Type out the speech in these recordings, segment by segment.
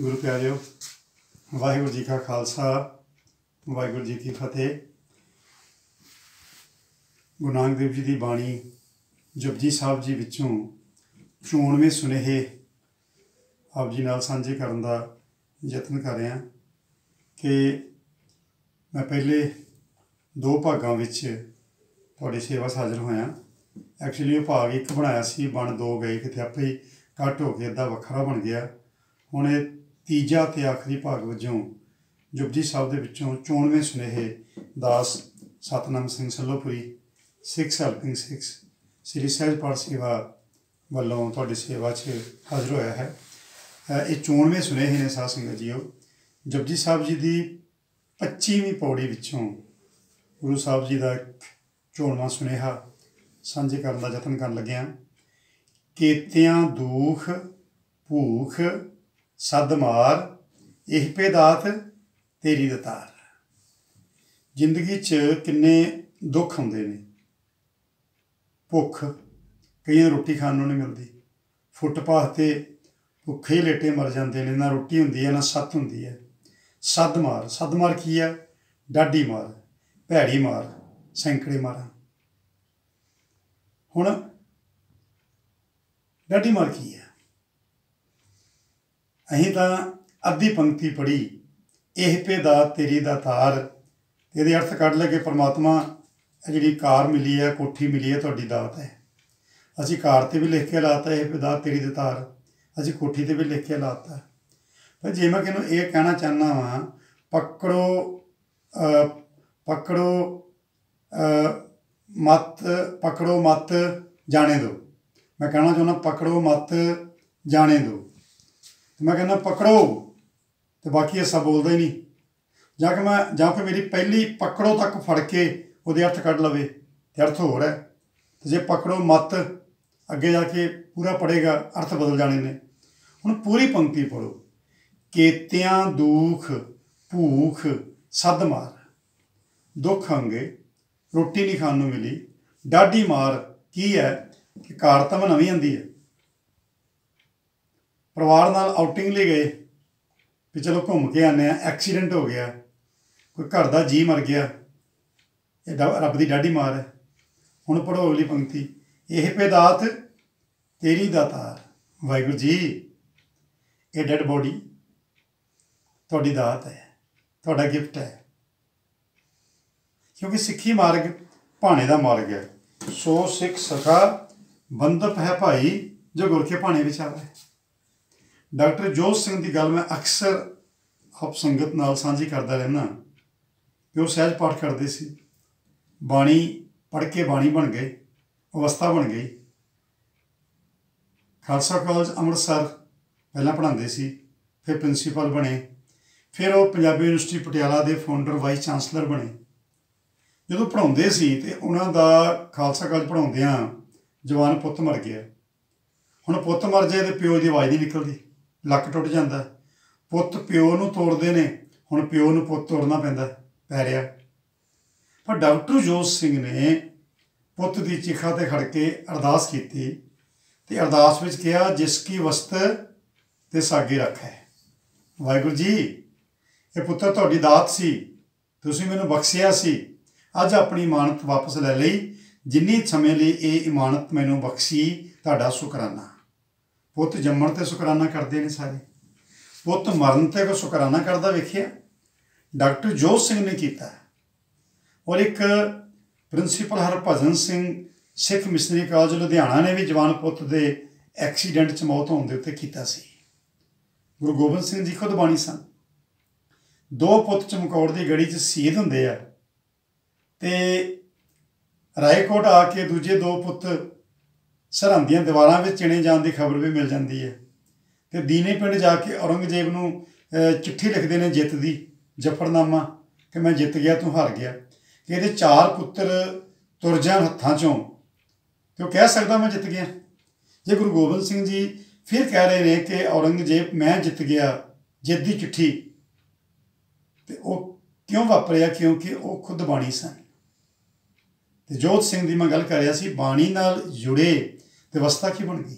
ਗੁਰੂ ਪਿਆਰਿਓ, ਵਾਹਿਗੁਰੂ ਜੀ ਕਾ ਖਾਲਸਾ, ਵਾਹਿਗੁਰੂ ਜੀ ਕੀ ਫਤਿਹ। ਗੁਰੂ ਨਾਨਕ ਦੇਵ ਜੀ ਦੀ ਬਾਣੀ ਜਪਜੀ ਸਾਹਿਬ ਜੀ ਵਿੱਚੋਂ 94 ਸੁਨੇਹੇ ਆਪ ਜੀ ਨਾਲ ਸਾਂਝੇ ਕਰਨ ਦਾ ਯਤਨ ਕਰ ਰਿਹਾ ਕਿ ਮੈਂ ਪਹਿਲੇ ਦੋ ਭਾਗਾਂ ਵਿੱਚ ਤੁਹਾਡੀ ਸੇਵਾ 'ਚ ਹਾਜ਼ਰ ਹੋਇਆ। ਐਕਚੁਅਲੀ ਉਹ ਭਾਗ ਇੱਕ ਬਣਾਇਆ ਸੀ, ਬਣ ਦੋ ਗਏ, ਕਿਤੇ ਆਪੇ ਹੀ ਕੱਟ ਹੋ ਕੇ ਅੱਧਾ ਵੱਖਰਾ ਬਣ ਗਿਆ। ਹੁਣ ਇਹ ਤੀਜਾ ਤੇ ਆਖਰੀ ਭਾਗ ਵਜੋਂ ਜਪਜੀ ਸਾਹਿਬ ਦੇ ਵਿੱਚੋਂ 94 ਸੁਨੇਹੇ ਦਾਸ ਸਤਨਾਮ ਸਿੰਘ ਸੱਲੋਪੁਰੀ 6 ਹੈਲਪਿੰਗ 6 ਸ੍ਰੀ ਸਹਿਜ ਸੇਵਾ ਵੱਲੋਂ ਤੁਹਾਡੀ ਸੇਵਾ 'ਚ ਹਾਜ਼ਰ ਹੋਇਆ ਹੈ। ਇਹ 94 ਸੁਨੇਹੇ ਨੇ ਸਾਧ ਸੰਗਤ ਜੀਓ। ਜਪਜੀ ਸਾਹਿਬ ਜੀ ਦੀ 25ਵੀਂ ਪੌੜੀ ਵਿੱਚੋਂ ਗੁਰੂ ਸਾਹਿਬ ਜੀ ਦਾ ਇੱਕ 94ਵਾਂ ਸੁਨੇਹਾ ਸਾਂਝੇ ਕਰਨ ਦਾ ਯਤਨ ਕਰਨ ਲੱਗਿਆ, ਕੇਤਿਆਂ ਦੁਖ ਭੂਖ ਸਦ ਮਾਰ, ਇਹ ਪੇਦਾਤ ਤੇਰੀ ਦਤਾਰ। ਜ਼ਿੰਦਗੀ 'ਚ ਕਿੰਨੇ ਦੁੱਖ ਹੁੰਦੇ ਨੇ। ਭੁੱਖ, ਕਈਆਂ ਰੋਟੀ ਖਾਣ ਨੂੰ ਨਹੀਂ ਮਿਲਦੀ। ਫੁੱਟਪਾਥ ਤੇ ਭੁੱਖੇ ਹੀ ਲੇਟੇ ਮਰ ਜਾਂਦੇ ਨੇ, ਨਾ ਰੋਟੀ ਹੁੰਦੀ ਹੈ, ਨਾ ਸੱਤ ਹੁੰਦੀ ਹੈ। ਸੱਦ ਮਾਰ ਸੱਦ ਮਾਰ ਕੀ ਹੈ? ਡਾਢੀ ਮਾਰ, ਭੈੜੀ ਮਾਰ, ਸੈਂਕੜੇ ਮਾਰਾਂ। ਹੁਣ ਡਾਢੀ ਮਾਰ ਕੀ ਹੈ? ਅਸੀਂ ਤਾਂ ਅੱਧੀ ਪੰਕਤੀ ਪੜ੍ਹੀ। ਇਹ ਪੇ ਪੇਦਾ ਤੇਰੀ ਦਾ ਤਾਰ ਇਹਦੇ ਅਰਥ ਕੱਢ ਲੈ ਕੇ ਪ੍ਰਮਾਤਮਾ ਜਿਹੜੀ ਕਾਰ ਮਿਲੀ ਹੈ ਕੋਠੀ ਮਿਲੀ ਹੈ ਤੁਹਾਡੀ ਦਾਤ ਹੈ। ਅਸੀਂ ਕਾਰ ਤੇ ਵੀ ਲਿਖ ਕੇ ਲਾਤਾ ਇਹ ਪੇ ਪੇਦਾ ਤੇਰੀ ਦਾ ਤਾਰ ਅਸੀਂ ਕੋਠੀ ਤੇ ਵੀ ਲਿਖ ਕੇ ਲਾਤਾ। ਪਰ ਜੇ ਮੈਂ ਕਿਹਨੂੰ ਇਹ ਕਹਿਣਾ ਚਾਹਨਾ ਵਾਂ ਪਕੜੋ ਪਕੜੋ ਅ, ਮਤ ਪਕੜੋ ਮਤ ਜਾਣੇ ਦਿਓ ਮੈਂ ਕਹਿਣਾ ਚਾਹੁੰਦਾ ਪਕੜੋ ਮਤ ਜਾਣੇ ਦੋ। ਤੇ ਮੈਂ ਕਹਿੰਦਾ ਪਕੜੋ। ਤੇ ਬਾਕੀ ਐਸਾ ਬੋਲਦਾ ਹੀ ਨਹੀਂ। ਜਾਂ ਕਿ ਮੈਂ ਜਾਂ ਫਿਰ ਮੇਰੀ ਪਹਿਲੀ ਪਕੜੋ ਤੱਕ ਫੜ ਕੇ ਉਹਦੇ ਅਰਥ ਕੱਢ ਲਵੇ, ਤੇ ਅਰਥ ਹੋਰ ਹੈ। ਤੇ ਜੇ ਪਕੜੋ ਮਤ, ਅੱਗੇ ਜਾ ਕੇ ਪੂਰਾ ਪੜੇਗਾ ਅਰਥ ਬਦਲ ਜਾਣੇ ਨੇ। ਹੁਣ ਪੂਰੀ ਪੰਕਤੀ ਪੜੋ ਕੇਤਿਆਂ ਦੁੱਖ, ਭੂਖ, ਸੱਦ ਮਾਰ। ਦੁੱਖ ਹੰਗੇ, ਰੋਟੀ ਨਹੀਂ ਖਾਣ ਨੂੰ ਮਿਲੀ। ਡਾਢੀ ਮਾਰ, ਕੀ ਹੈ ਕਿ ਕਾਰ ਤਾਂ ਨਵੀਂ ਆਂਦੀ ਹੈ। ਪਰਿਵਾਰ ਨਾਲ ਆਊਟਿੰਗ ਲਈ ਗਏ ਵੀ ਚਲੋ ਘੁੰਮ ਕੇ ਆਨੇ ਆ ਐਕਸੀਡੈਂਟ ਹੋ ਗਿਆ, ਕੋਈ ਘਰ ਦਾ ਜੀ ਮਰ ਗਿਆ ਇਹ ਡਾ- ਰੱਬ ਦੀ ਡਾਢੀ ਮਾਰ ਹੈ। ਹੁਣ ਪੜੋ ਅਗਲੀ ਪੰਕਤੀ, ਇਹ ਪੇਦਾਤ ਤੇਰੀ ਦਾਤਾਰ ਵਾਹਿਗੁਰੂ ਜੀ, ਇਹ ਡੈਡ ਬੋਡੀ ਤੁਹਾਡੀ ਦਾਤ ਹੈ, ਤੁਹਾਡਾ ਗਿਫਟ ਹੈ। ਕਿਉਂਕਿ ਸਿੱਖੀ ਮਾਰਗ ਭਾਣੇ ਦਾ ਮਾਰਗ ਹੈ। ਸੋ ਸਿੱਖ ਸਖਾ ਬੰਦਪ ਹੈ ਭਾਈ, ਜੋ ਗੁਰ ਕੇ ਭਾਣੇ ਵਿੱਚ ਹੈ। ਡਾਕਟਰ ਜੋਤ ਸਿੰਘ ਦੀ ਗੱਲ ਮੈਂ ਅਕਸਰ ਆਪ ਸੰਗਤ ਨਾਲ ਸਾਂਝੀ ਕਰਦਾ ਰਹਿਣਾ ਕਿ ਉਹ ਸਹਿਜ ਪਾਠ ਕਰਦੇ ਸੀ। ਬਾਣੀ ਪੜ੍ਹ ਕੇ ਬਾਣੀ ਬਣ ਗਏ ਅਵਸਥਾ ਬਣ ਗਈ। ਖਾਲਸਾ ਕਾਲਜ ਅੰਮ੍ਰਿਤਸਰ ਪਹਿਲਾਂ ਪੜ੍ਹਾਉਂਦੇ ਸੀ, ਫਿਰ ਪ੍ਰਿੰਸੀਪਲ ਬਣੇ, ਫਿਰ ਉਹ ਪੰਜਾਬੀ ਯੂਨੀਵਰਸਿਟੀ ਪਟਿਆਲਾ ਦੇ ਫਾਊਂਡਰ, ਵਾਈਸ ਚਾਂਸਲਰ ਬਣੇ। ਜਦੋਂ ਪੜ੍ਹਾਉਂਦੇ ਸੀ ਤੇ ਉਹਨਾਂ ਦਾ ਖਾਲਸਾ ਕਾਲਜ ਪੜ੍ਹਾਉਂਦਿਆਂ ਜਵਾਨ ਪੁੱਤ ਮਰ ਗਿਆ। ਹੁਣ ਪੁੱਤ ਮਰ ਜਾਏ ਤੇ ਪਿਓ ਦੀ ਆਵਾਜ਼ ਨਹੀਂ ਨਿਕਲਦੀ। ਲੱਕ ਟੁੱਟ ਜਾਂਦਾ ਪੁੱਤ ਪਿਓ ਨੂੰ ਤੋੜਦੇ ਨੇ, ਹੁਣ ਪਿਓ ਨੂੰ ਪੁੱਤ ਤੋੜਨਾ ਪੈਂਦਾ ਪੈ ਰਿਹਾ। ਪਰ ਡਾਕਟਰ ਜੋਤ ਸਿੰਘ ਨੇ ਪੁੱਤ ਦੀ ਚਿਖਾ ਤੇ ਖੜ ਕੇ ਅਰਦਾਸ ਕੀਤੀ ਤੇ ਅਰਦਾਸ ਵਿੱਚ ਕਿਹਾ, ਜਿਸ ਕੀ ਵਸਤ ਤੇ ਸਾਗੇ ਰੱਖੈ। ਵਾਹਿਗੁਰੂ ਜੀ, ਇਹ ਪੁੱਤਰ ਤੁਹਾਡੀ ਦਾਤ ਸੀ, ਤੁਸੀਂ ਮੈਨੂੰ ਬਖਸ਼ਿਆ ਸੀ। ਅੱਜ ਆਪਣੀ ਇਮਾਨਤ ਵਾਪਸ ਲੈ ਲਈ। ਜਿੰਨੀ ਸਮੇਂ ਲਈ ਇਹ ਇਮਾਨਤ ਮੈਨੂੰ ਬਖਸ਼ੀ, ਤੁਹਾਡਾ ਸ਼ੁਕਰਾਨਾ। ਪੁੱਤ ਜੰਮਣ ਤੇ ਸ਼ੁਕਰਾਨਾ ਕਰਦੇ ਨੇ ਸਾਰੇ। ਪੁੱਤ ਮਰਨ ਤੇ ਕੋ ਸ਼ੁਕਰਾਨਾ ਕਰਦਾ ਵੇਖਿਆ? ਡਾਕਟਰ ਜੋਤ ਸਿੰਘ ਨੇ ਕੀਤਾ। ਔਰ ਇੱਕ principal Harbhajan Singh Sikh missionary college Ludhiana ਨੇ ਵੀ ਜਵਾਨ ਪੁੱਤ ਦੇ ਐਕਸੀਡੈਂਟ 'ਚ ਮੌਤ ਹੋਣ ਦੇ ਉੱਤੇ ਕੀਤਾ ਸੀ। ਗੁਰੂ ਗੋਬਿੰਦ ਸਿੰਘ ਜੀ ਖੁਦ ਬਾਣੀ ਸਨ। ਦੋ ਪੁੱਤ ਚਮਕੌਰ ਦੀ ਗੜੀ 'ਚ ਸ਼ਹੀਦ ਹੁੰਦੇ ਆ। ਤੇ ਰਾਏਕੋਟ ਆ ਕੇ ਦੂਜੇ ਦੋ ਪੁੱਤ ਸਰਹੰਦ ਦੀਆਂ ਦੀਵਾਰਾਂ ਵਿੱਚ ਚਿਣੇ ਜਾਣ ਦੀ ਖਬਰ ਵੀ ਮਿਲ ਜਾਂਦੀ ਹੈ। ਤੇ ਦੀਨੇ ਪਿੰਡ ਜਾ ਕੇ ਔਰੰਗਜ਼ੇਬ ਨੂੰ ਚਿੱਠੀ ਲਿਖਦੇ ਨੇ ਜਿੱਤ ਦੀ, ਜਫਰਨਾਮਾ, ਕਿ ਮੈਂ ਜਿੱਤ ਗਿਆ, ਤੂੰ ਹਾਰ ਗਿਆ। ਕਿ ਇਹਦੇ ਚਾਰ ਪੁੱਤਰ ਤੁਰ ਜਾਣ ਹੱਥਾਂ ਚੋਂ। ਤੇ ਉਹ ਕਹਿ ਸਕਦਾ, ਮੈਂ ਜਿੱਤ ਗਿਆ। ਜੇ ਗੁਰੂ ਗੋਬਿੰਦ ਸਿੰਘ ਜੀ ਫਿਰ ਕਹਿ ਰਹੇ ਨੇ ਕਿ ਔਰੰਗਜ਼ੇਬ, ਮੈਂ ਜਿੱਤ ਗਿਆ, ਜਿੱਤ ਦੀ ਚਿੱਠੀ। ਤੇ ਉਹ ਕਿਉਂ ਵਾਪਰਿਆ? ਕਿਉਂਕਿ ਉਹ ਖੁਦ ਬਾਣੀ ਸਨ। ਤੇ ਜੋਤ ਸਿੰਘ ਦੀ ਮੈਂ ਗੱਲ ਕਰ ਰਿਹਾ ਸੀ, ਬਾਣੀ ਨਾਲ ਜੁੜੇ ਤੇ ਅਵਸਥਾ ਕੀ ਬਣ ਗਈ?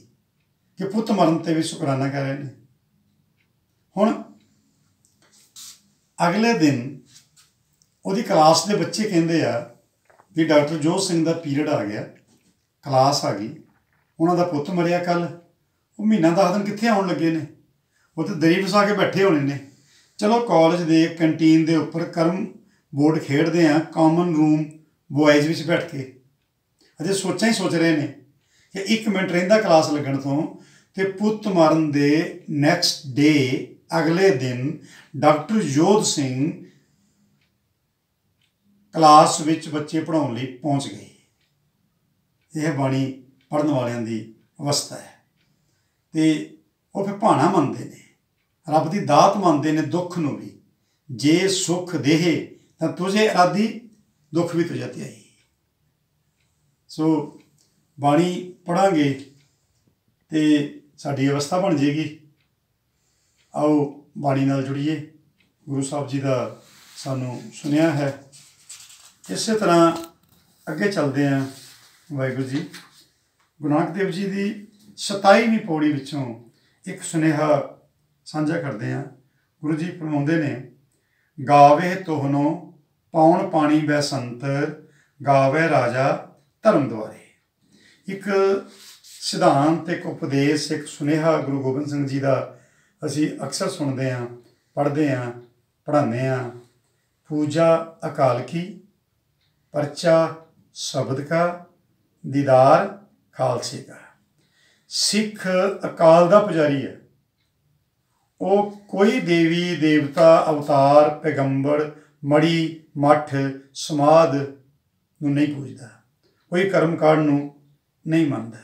ਕਿ ਪੁੱਤ ਮਰਨ ਤੇ ਵੀ ਸ਼ੁਕਰਾਨਾ ਕਰ ਰਹੇ ਨੇ। ਹੁਣ ਅਗਲੇ ਦਿਨ ਉਹਦੀ ਕਲਾਸ ਦੇ ਬੱਚੇ ਕਹਿੰਦੇ ਆ ਵੀ ਡਾਕਟਰ ਜੋਤ ਸਿੰਘ ਦਾ ਪੀਰੀਅਡ ਆ ਗਿਆ, ਕਲਾਸ ਆ ਗਈ, ਉਹਨਾਂ ਦਾ ਪੁੱਤ ਮਰਿਆ ਕੱਲ ਉਹ ਮਹੀਨਾ ਦਸ ਦਿਨ ਕਿੱਥੇ ਆਉਣ ਲੱਗੇ ਨੇ? ਉਹ ਤੇ ਦਰੀ ਵਸਾ ਕੇ ਬੈਠੇ ਹੋਣੇ ਨੇ। ਚਲੋ ਕਾਲਜ ਦੇ ਕੰਟੀਨ ਦੇ ਉੱਪਰ ਕਰਮ ਬੋਰਡ ਖੇਡਦੇ ਆ ਕਾਮਨ ਰੂਮ ਬॉयਜ਼ ਵਿੱਚ ਬੈਠ ਕੇ। ਅਜੇ ਸੋਚਾਂ ਹੀ ਸੋਚ ਰਹੇ ਨੇ ਕਿ 1 ਮਿੰਟ ਰਹਿੰਦਾ ਕਲਾਸ ਲੱਗਣ ਤੋਂ, ਤੇ ਪੁੱਤ ਮਰਨ ਦੇ ਨੈਕਸਟ ਡੇ ਅਗਲੇ ਦਿਨ ਡਾਕਟਰ ਯੋਧ ਸਿੰਘ ਕਲਾਸ ਵਿੱਚ ਬੱਚੇ ਪੜਾਉਣ ਲਈ ਪਹੁੰਚ ਗਏ। ਇਹ ਬਾਣੀ ਪੜਨ ਵਾਲਿਆਂ ਦੀ ਅਵਸਥਾ ਹੈ। ਤੇ ਉਹ ਫਿਰ ਭਾਣਾ ਮੰਨਦੇ ਨੇ। ਰੱਬ ਦੀ ਦਾਤ ਮੰਨਦੇ ਨੇ ਦੁੱਖ ਨੂੰ ਵੀ। ਜੇ ਸੁਖ ਦੇਹੇ, ਤਾਂ ਤੁਝੇ ਆਦੀ ਦੁੱਖ ਵੀ ਤੁਝੇ ਤੇ ਆਈ ਸੋ ਬਾਣੀ ਪੜਾਂਗੇ ਤੇ ਸਾਡੀ ਅਵਸਥਾ ਬਣ ਜੇਗੀ। ਆਓ ਬਾਣੀ ਨਾਲ ਜੁੜੀਏ। ਗੁਰੂ ਸਾਹਿਬ ਜੀ ਦਾ ਸਾਨੂੰ ਸੁਨੇਹਾ ਹੈ। ਇਸੇ ਤਰ੍ਹਾਂ ਅੱਗੇ ਚੱਲਦੇ ਆਂ ਵਾਹਿਗੁਰੂ ਜੀ। ਗੁਰੂ ਨਾਨਕ ਦੇਵ ਜੀ ਦੀ 27ਵੀਂ ਪੌੜੀ ਵਿੱਚੋਂ ਇੱਕ ਸੁਨੇਹਾ ਸਾਂਝਾ ਕਰਦੇ ਆਂ ਗੁਰੂ ਜੀ ਫਰਮਾਉਂਦੇ ਨੇ, ਗਾਵੇ ਤੋਹਨੋ, ਪਾਉਣ ਪਾਣੀ ਬੈ ਸੰਤਰ, ਗਾਵੇ ਰਾਜਾ ਧਰਮ ਦੁਆਰੇ। ਇੱਕ ਸਿਧਾਂਤ, ਇੱਕ ਉਪਦੇਸ਼, ਇੱਕ ਸੁਨੇਹਾ ਗੁਰੂ ਗੋਬਿੰਦ ਸਿੰਘ ਜੀ ਦਾ ਅਸੀਂ ਅਕਸਰ ਸੁਣਦੇ ਆਂ ਪੜ੍ਹਦੇ ਆਂ ਪੜ੍ਹਾਉਂਦੇ ਆਂ ਪੂਜਾ ਅਕਾਲ ਕੀ, ਪਰਚਾ ਸ਼ਬਦ ਕਾ, ਦੀਦਾਰ ਖਾਲਸੇ ਕਾ। ਸਿੱਖ ਅਕਾਲ ਦਾ ਪੁਜਾਰੀ ਹੈ। ਉਹ ਕੋਈ ਦੇਵੀ, ਦੇਵਤਾ, ਅਵਤਾਰ, ਪੈਗੰਬਰ ਮੜੀ ਮੱਠ ਸਮਾਦ ਨੂੰ ਨਹੀਂ ਪੂਜਦਾ। ਕੋਈ ਕਰਮਕਾਂਡ ਨੂੰ ਨਹੀਂ ਮੰਨਦਾ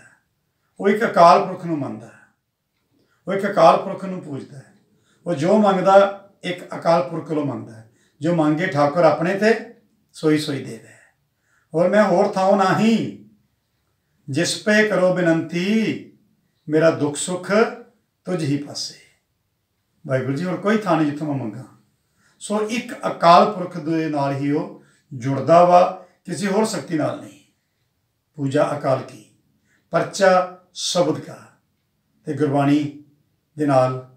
ਉਹ ਇੱਕ ਅਕਾਲ ਪੁਰਖ ਨੂੰ ਮੰਨਦਾ ਉਹ ਇੱਕ ਅਕਾਲ ਪੁਰਖ ਨੂੰ ਪੂਜਦਾ ਹੈ। ਉਹ ਜੋ ਮੰਗਦਾ ਇੱਕ ਅਕਾਲ ਪੁਰਖ ਕੋਲੋਂ ਮੰਗਦਾ ਹੈ। ਜੋ ਮੰਗੇ ਠਾਕੁਰ ਆਪਣੇ ਤੇ ਸੋਈ ਸੋਈ ਦੇਵੇ ਔਰ ਮੈਂ ਹੋਰ ਥਾਉ ਨਹੀਂ। ਜਿਸ ਪੇ ਕਰੋ ਬੇਨੰਤੀ, ਮੇਰਾ ਦੁੱਖ ਸੁੱਖ ਤੁਝ ਹੀ ਪਾਸੇ। ਵਾਹਿਗੁਰੂ ਜੀ, ਹੋਰ ਕੋਈ ਥਾਂ ਨਹੀਂ ਜਿੱਥੋਂ ਮੈਂ ਮੰਗਾ। ਸੋ ਇੱਕ ਅਕਾਲ ਪੁਰਖ ਦੇ ਨਾਲ ਹੀ ਉਹ ਜੁੜਦਾ ਵਾ, ਕਿਸੇ ਹੋਰ ਸ਼ਕਤੀ ਨਾਲ ਨਹੀਂ। ਪੂਜਾ ਅਕਾਲ ਕੀ? ਪਰਚਾ ਸ਼ਬਦ ਕਾ ਤੇ ਗੁਰਬਾਣੀ ਦੇ ਨਾਲ,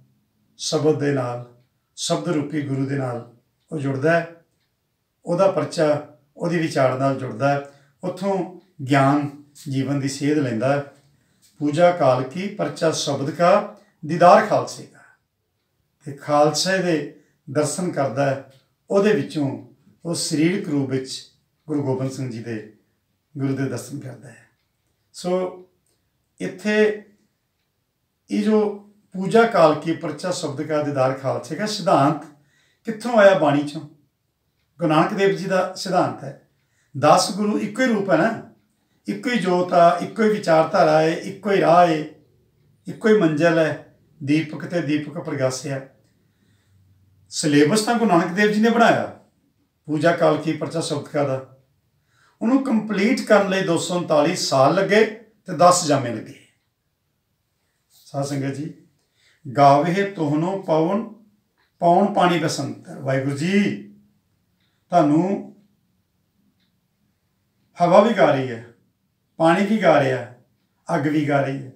ਸ਼ਬਦ ਦੇ ਨਾਲ, ਸ਼ਬਦ ਰੂਪੀ ਗੁਰੂ ਦੇ ਨਾਲ ਉਹ ਜੁੜਦਾ ਹੈ। ਉਹਦਾ ਪਰਚਾ ਉਹਦੀ ਵਿਚਾਰ ਨਾਲ ਜੁੜਦਾ ਹੈ। ਉੱਥੋਂ ਗਿਆਨ ਜੀਵਨ ਦੀ ਸੇਧ ਲੈਂਦਾ ਹੈ। ਪੂਜਾ ਕਾਲ ਕੀ ਪਰਚਾ ਸ਼ਬਦ ਕਾ, ਦੀਦਾਰ ਖਾਲਸੇ ਕਾ ਤੇ ਖਾਲਸੇ ਦੇ ਦਰਸ਼ਨ ਕਰਦਾ ਹੈ। ਉਹਦੇ ਵਿੱਚੋਂ ਉਹ ਸਰੀਰਕ ਰੂਪ ਵਿੱਚ ਗੁਰੂ ਗੋਬਿੰਦ ਸਿੰਘ ਜੀ ਦੇ ਗੁਰੂ ਦੇ ਦਰਸ਼ਨ ਕਰਦਾ ਹੈ। ਸੋ ਇੱਥੇ ਇਹ ਜੋ ਪੂਜਾ ਕਾਲ ਕੀ ਪਰਚਾ ਸ਼ਬਦ ਕਾ ਦੀਦਾਰ ਖਾਲਸੇ ਕਾ ਸਿਧਾਂਤ ਕਿੱਥੋਂ ਆਇਆ ਬਾਣੀ ਚੋਂ? ਗੁਰੂ ਨਾਨਕ ਦੇਵ ਜੀ ਦਾ ਸਿਧਾਂਤ ਹੈ। 10 ਗੁਰੂ ਇੱਕੋ ਹੀ ਰੂਪ ਹੈ ਨਾ? ਇੱਕੋ ਹੀ ਜੋਤ ਆ, ਇੱਕੋ ਹੀ ਵਿਚਾਰਧਾਰਾ ਹੈ, ਇੱਕੋ ਹੀ ਰਾਹ ਹੈ, ਇੱਕੋ ਹੀ ਮੰਜ਼ਲ ਹੈ, ਦੀਪਕ ਤੇ ਦੀਪਕ ਪ੍ਰਗਾਸਿਆ ਸਿਲੇਬਸ ਤਾਂ ਗੁਰੂ ਨਾਨਕ ਦੇਵ ਜੀ ਨੇ ਬਣਾਇਆ। ਪੂਜਾ ਕਾਲ ਕੀ ਪਰਚਾ ਸ਼ਬਦ ਦਾ। ਉਹਨੂੰ ਕੰਪਲੀਟ ਕਰਨ ਲਈ 239 ਸਾਲ ਲੱਗੇ ਤੇ 10 ਜਾਮੇ ਲੱਗੇ। ਸਾਧ ਸੰਗਤ ਜੀ, ਗਾਵੇ ਤੋਹਨੋ ਪਵਨ, ਪੌਣ ਪਾਣੀ ਬਸੰਤ। ਵਾਹਿਗੁਰੂ ਜੀ, ਤੁਹਾਨੂੰ ਹਵਾ ਵੀ ਗਾ ਰਹੀ ਹੈ, ਪਾਣੀ ਵੀ ਗਾ ਰਿਹਾ, ਅੱਗ ਵੀ ਗਾ ਰਹੀ ਹੈ।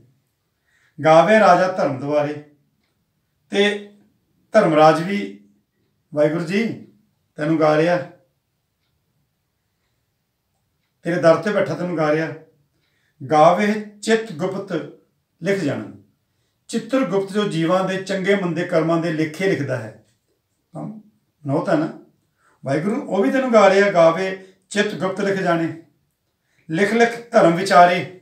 ਗਾਵੇ ਰਾਜਾ ਧਰਮ ਦੁਆਰੇ ਤੇ ਧਰਮਰਾਜ ਵੀ, ਵਾਹਿਗੁਰੂ ਜੀ, ਤੈਨੂੰ ਗਾ ਰਿਹਾ। ਤੇਰੇ ਦਰ ਤੇ ਬੈਠਾ ਤੈਨੂੰ ਗਾ ਰਿਹਾ। ਗਾਵੇ ਚਿਤ ਗੁਪਤ ਲਿਖ ਜਾਣ। ਚਿੱਤਰ ਗੁਪਤ ਜੋ ਜੀਵਾਂ ਦੇ ਚੰਗੇ ਮੰਦੇ ਕਰਮਾਂ ਦੇ ਲੇਖੇ ਲਿਖਦਾ ਹੈ। ਨੋਟ ਹੈ ਨਾ? ਵਾਹਿਗੁਰੂ, ਉਹ ਵੀ ਤੈਨੂੰ ਗਾ ਰਿਹਾ, ਗਾਵੇ ਚਿਤ ਗੁਪਤ ਲਿਖ ਜਾਣੇ। ਲਿਖ ਲਿਖ ਧਰਮ ਵਿਚਾਰੇ।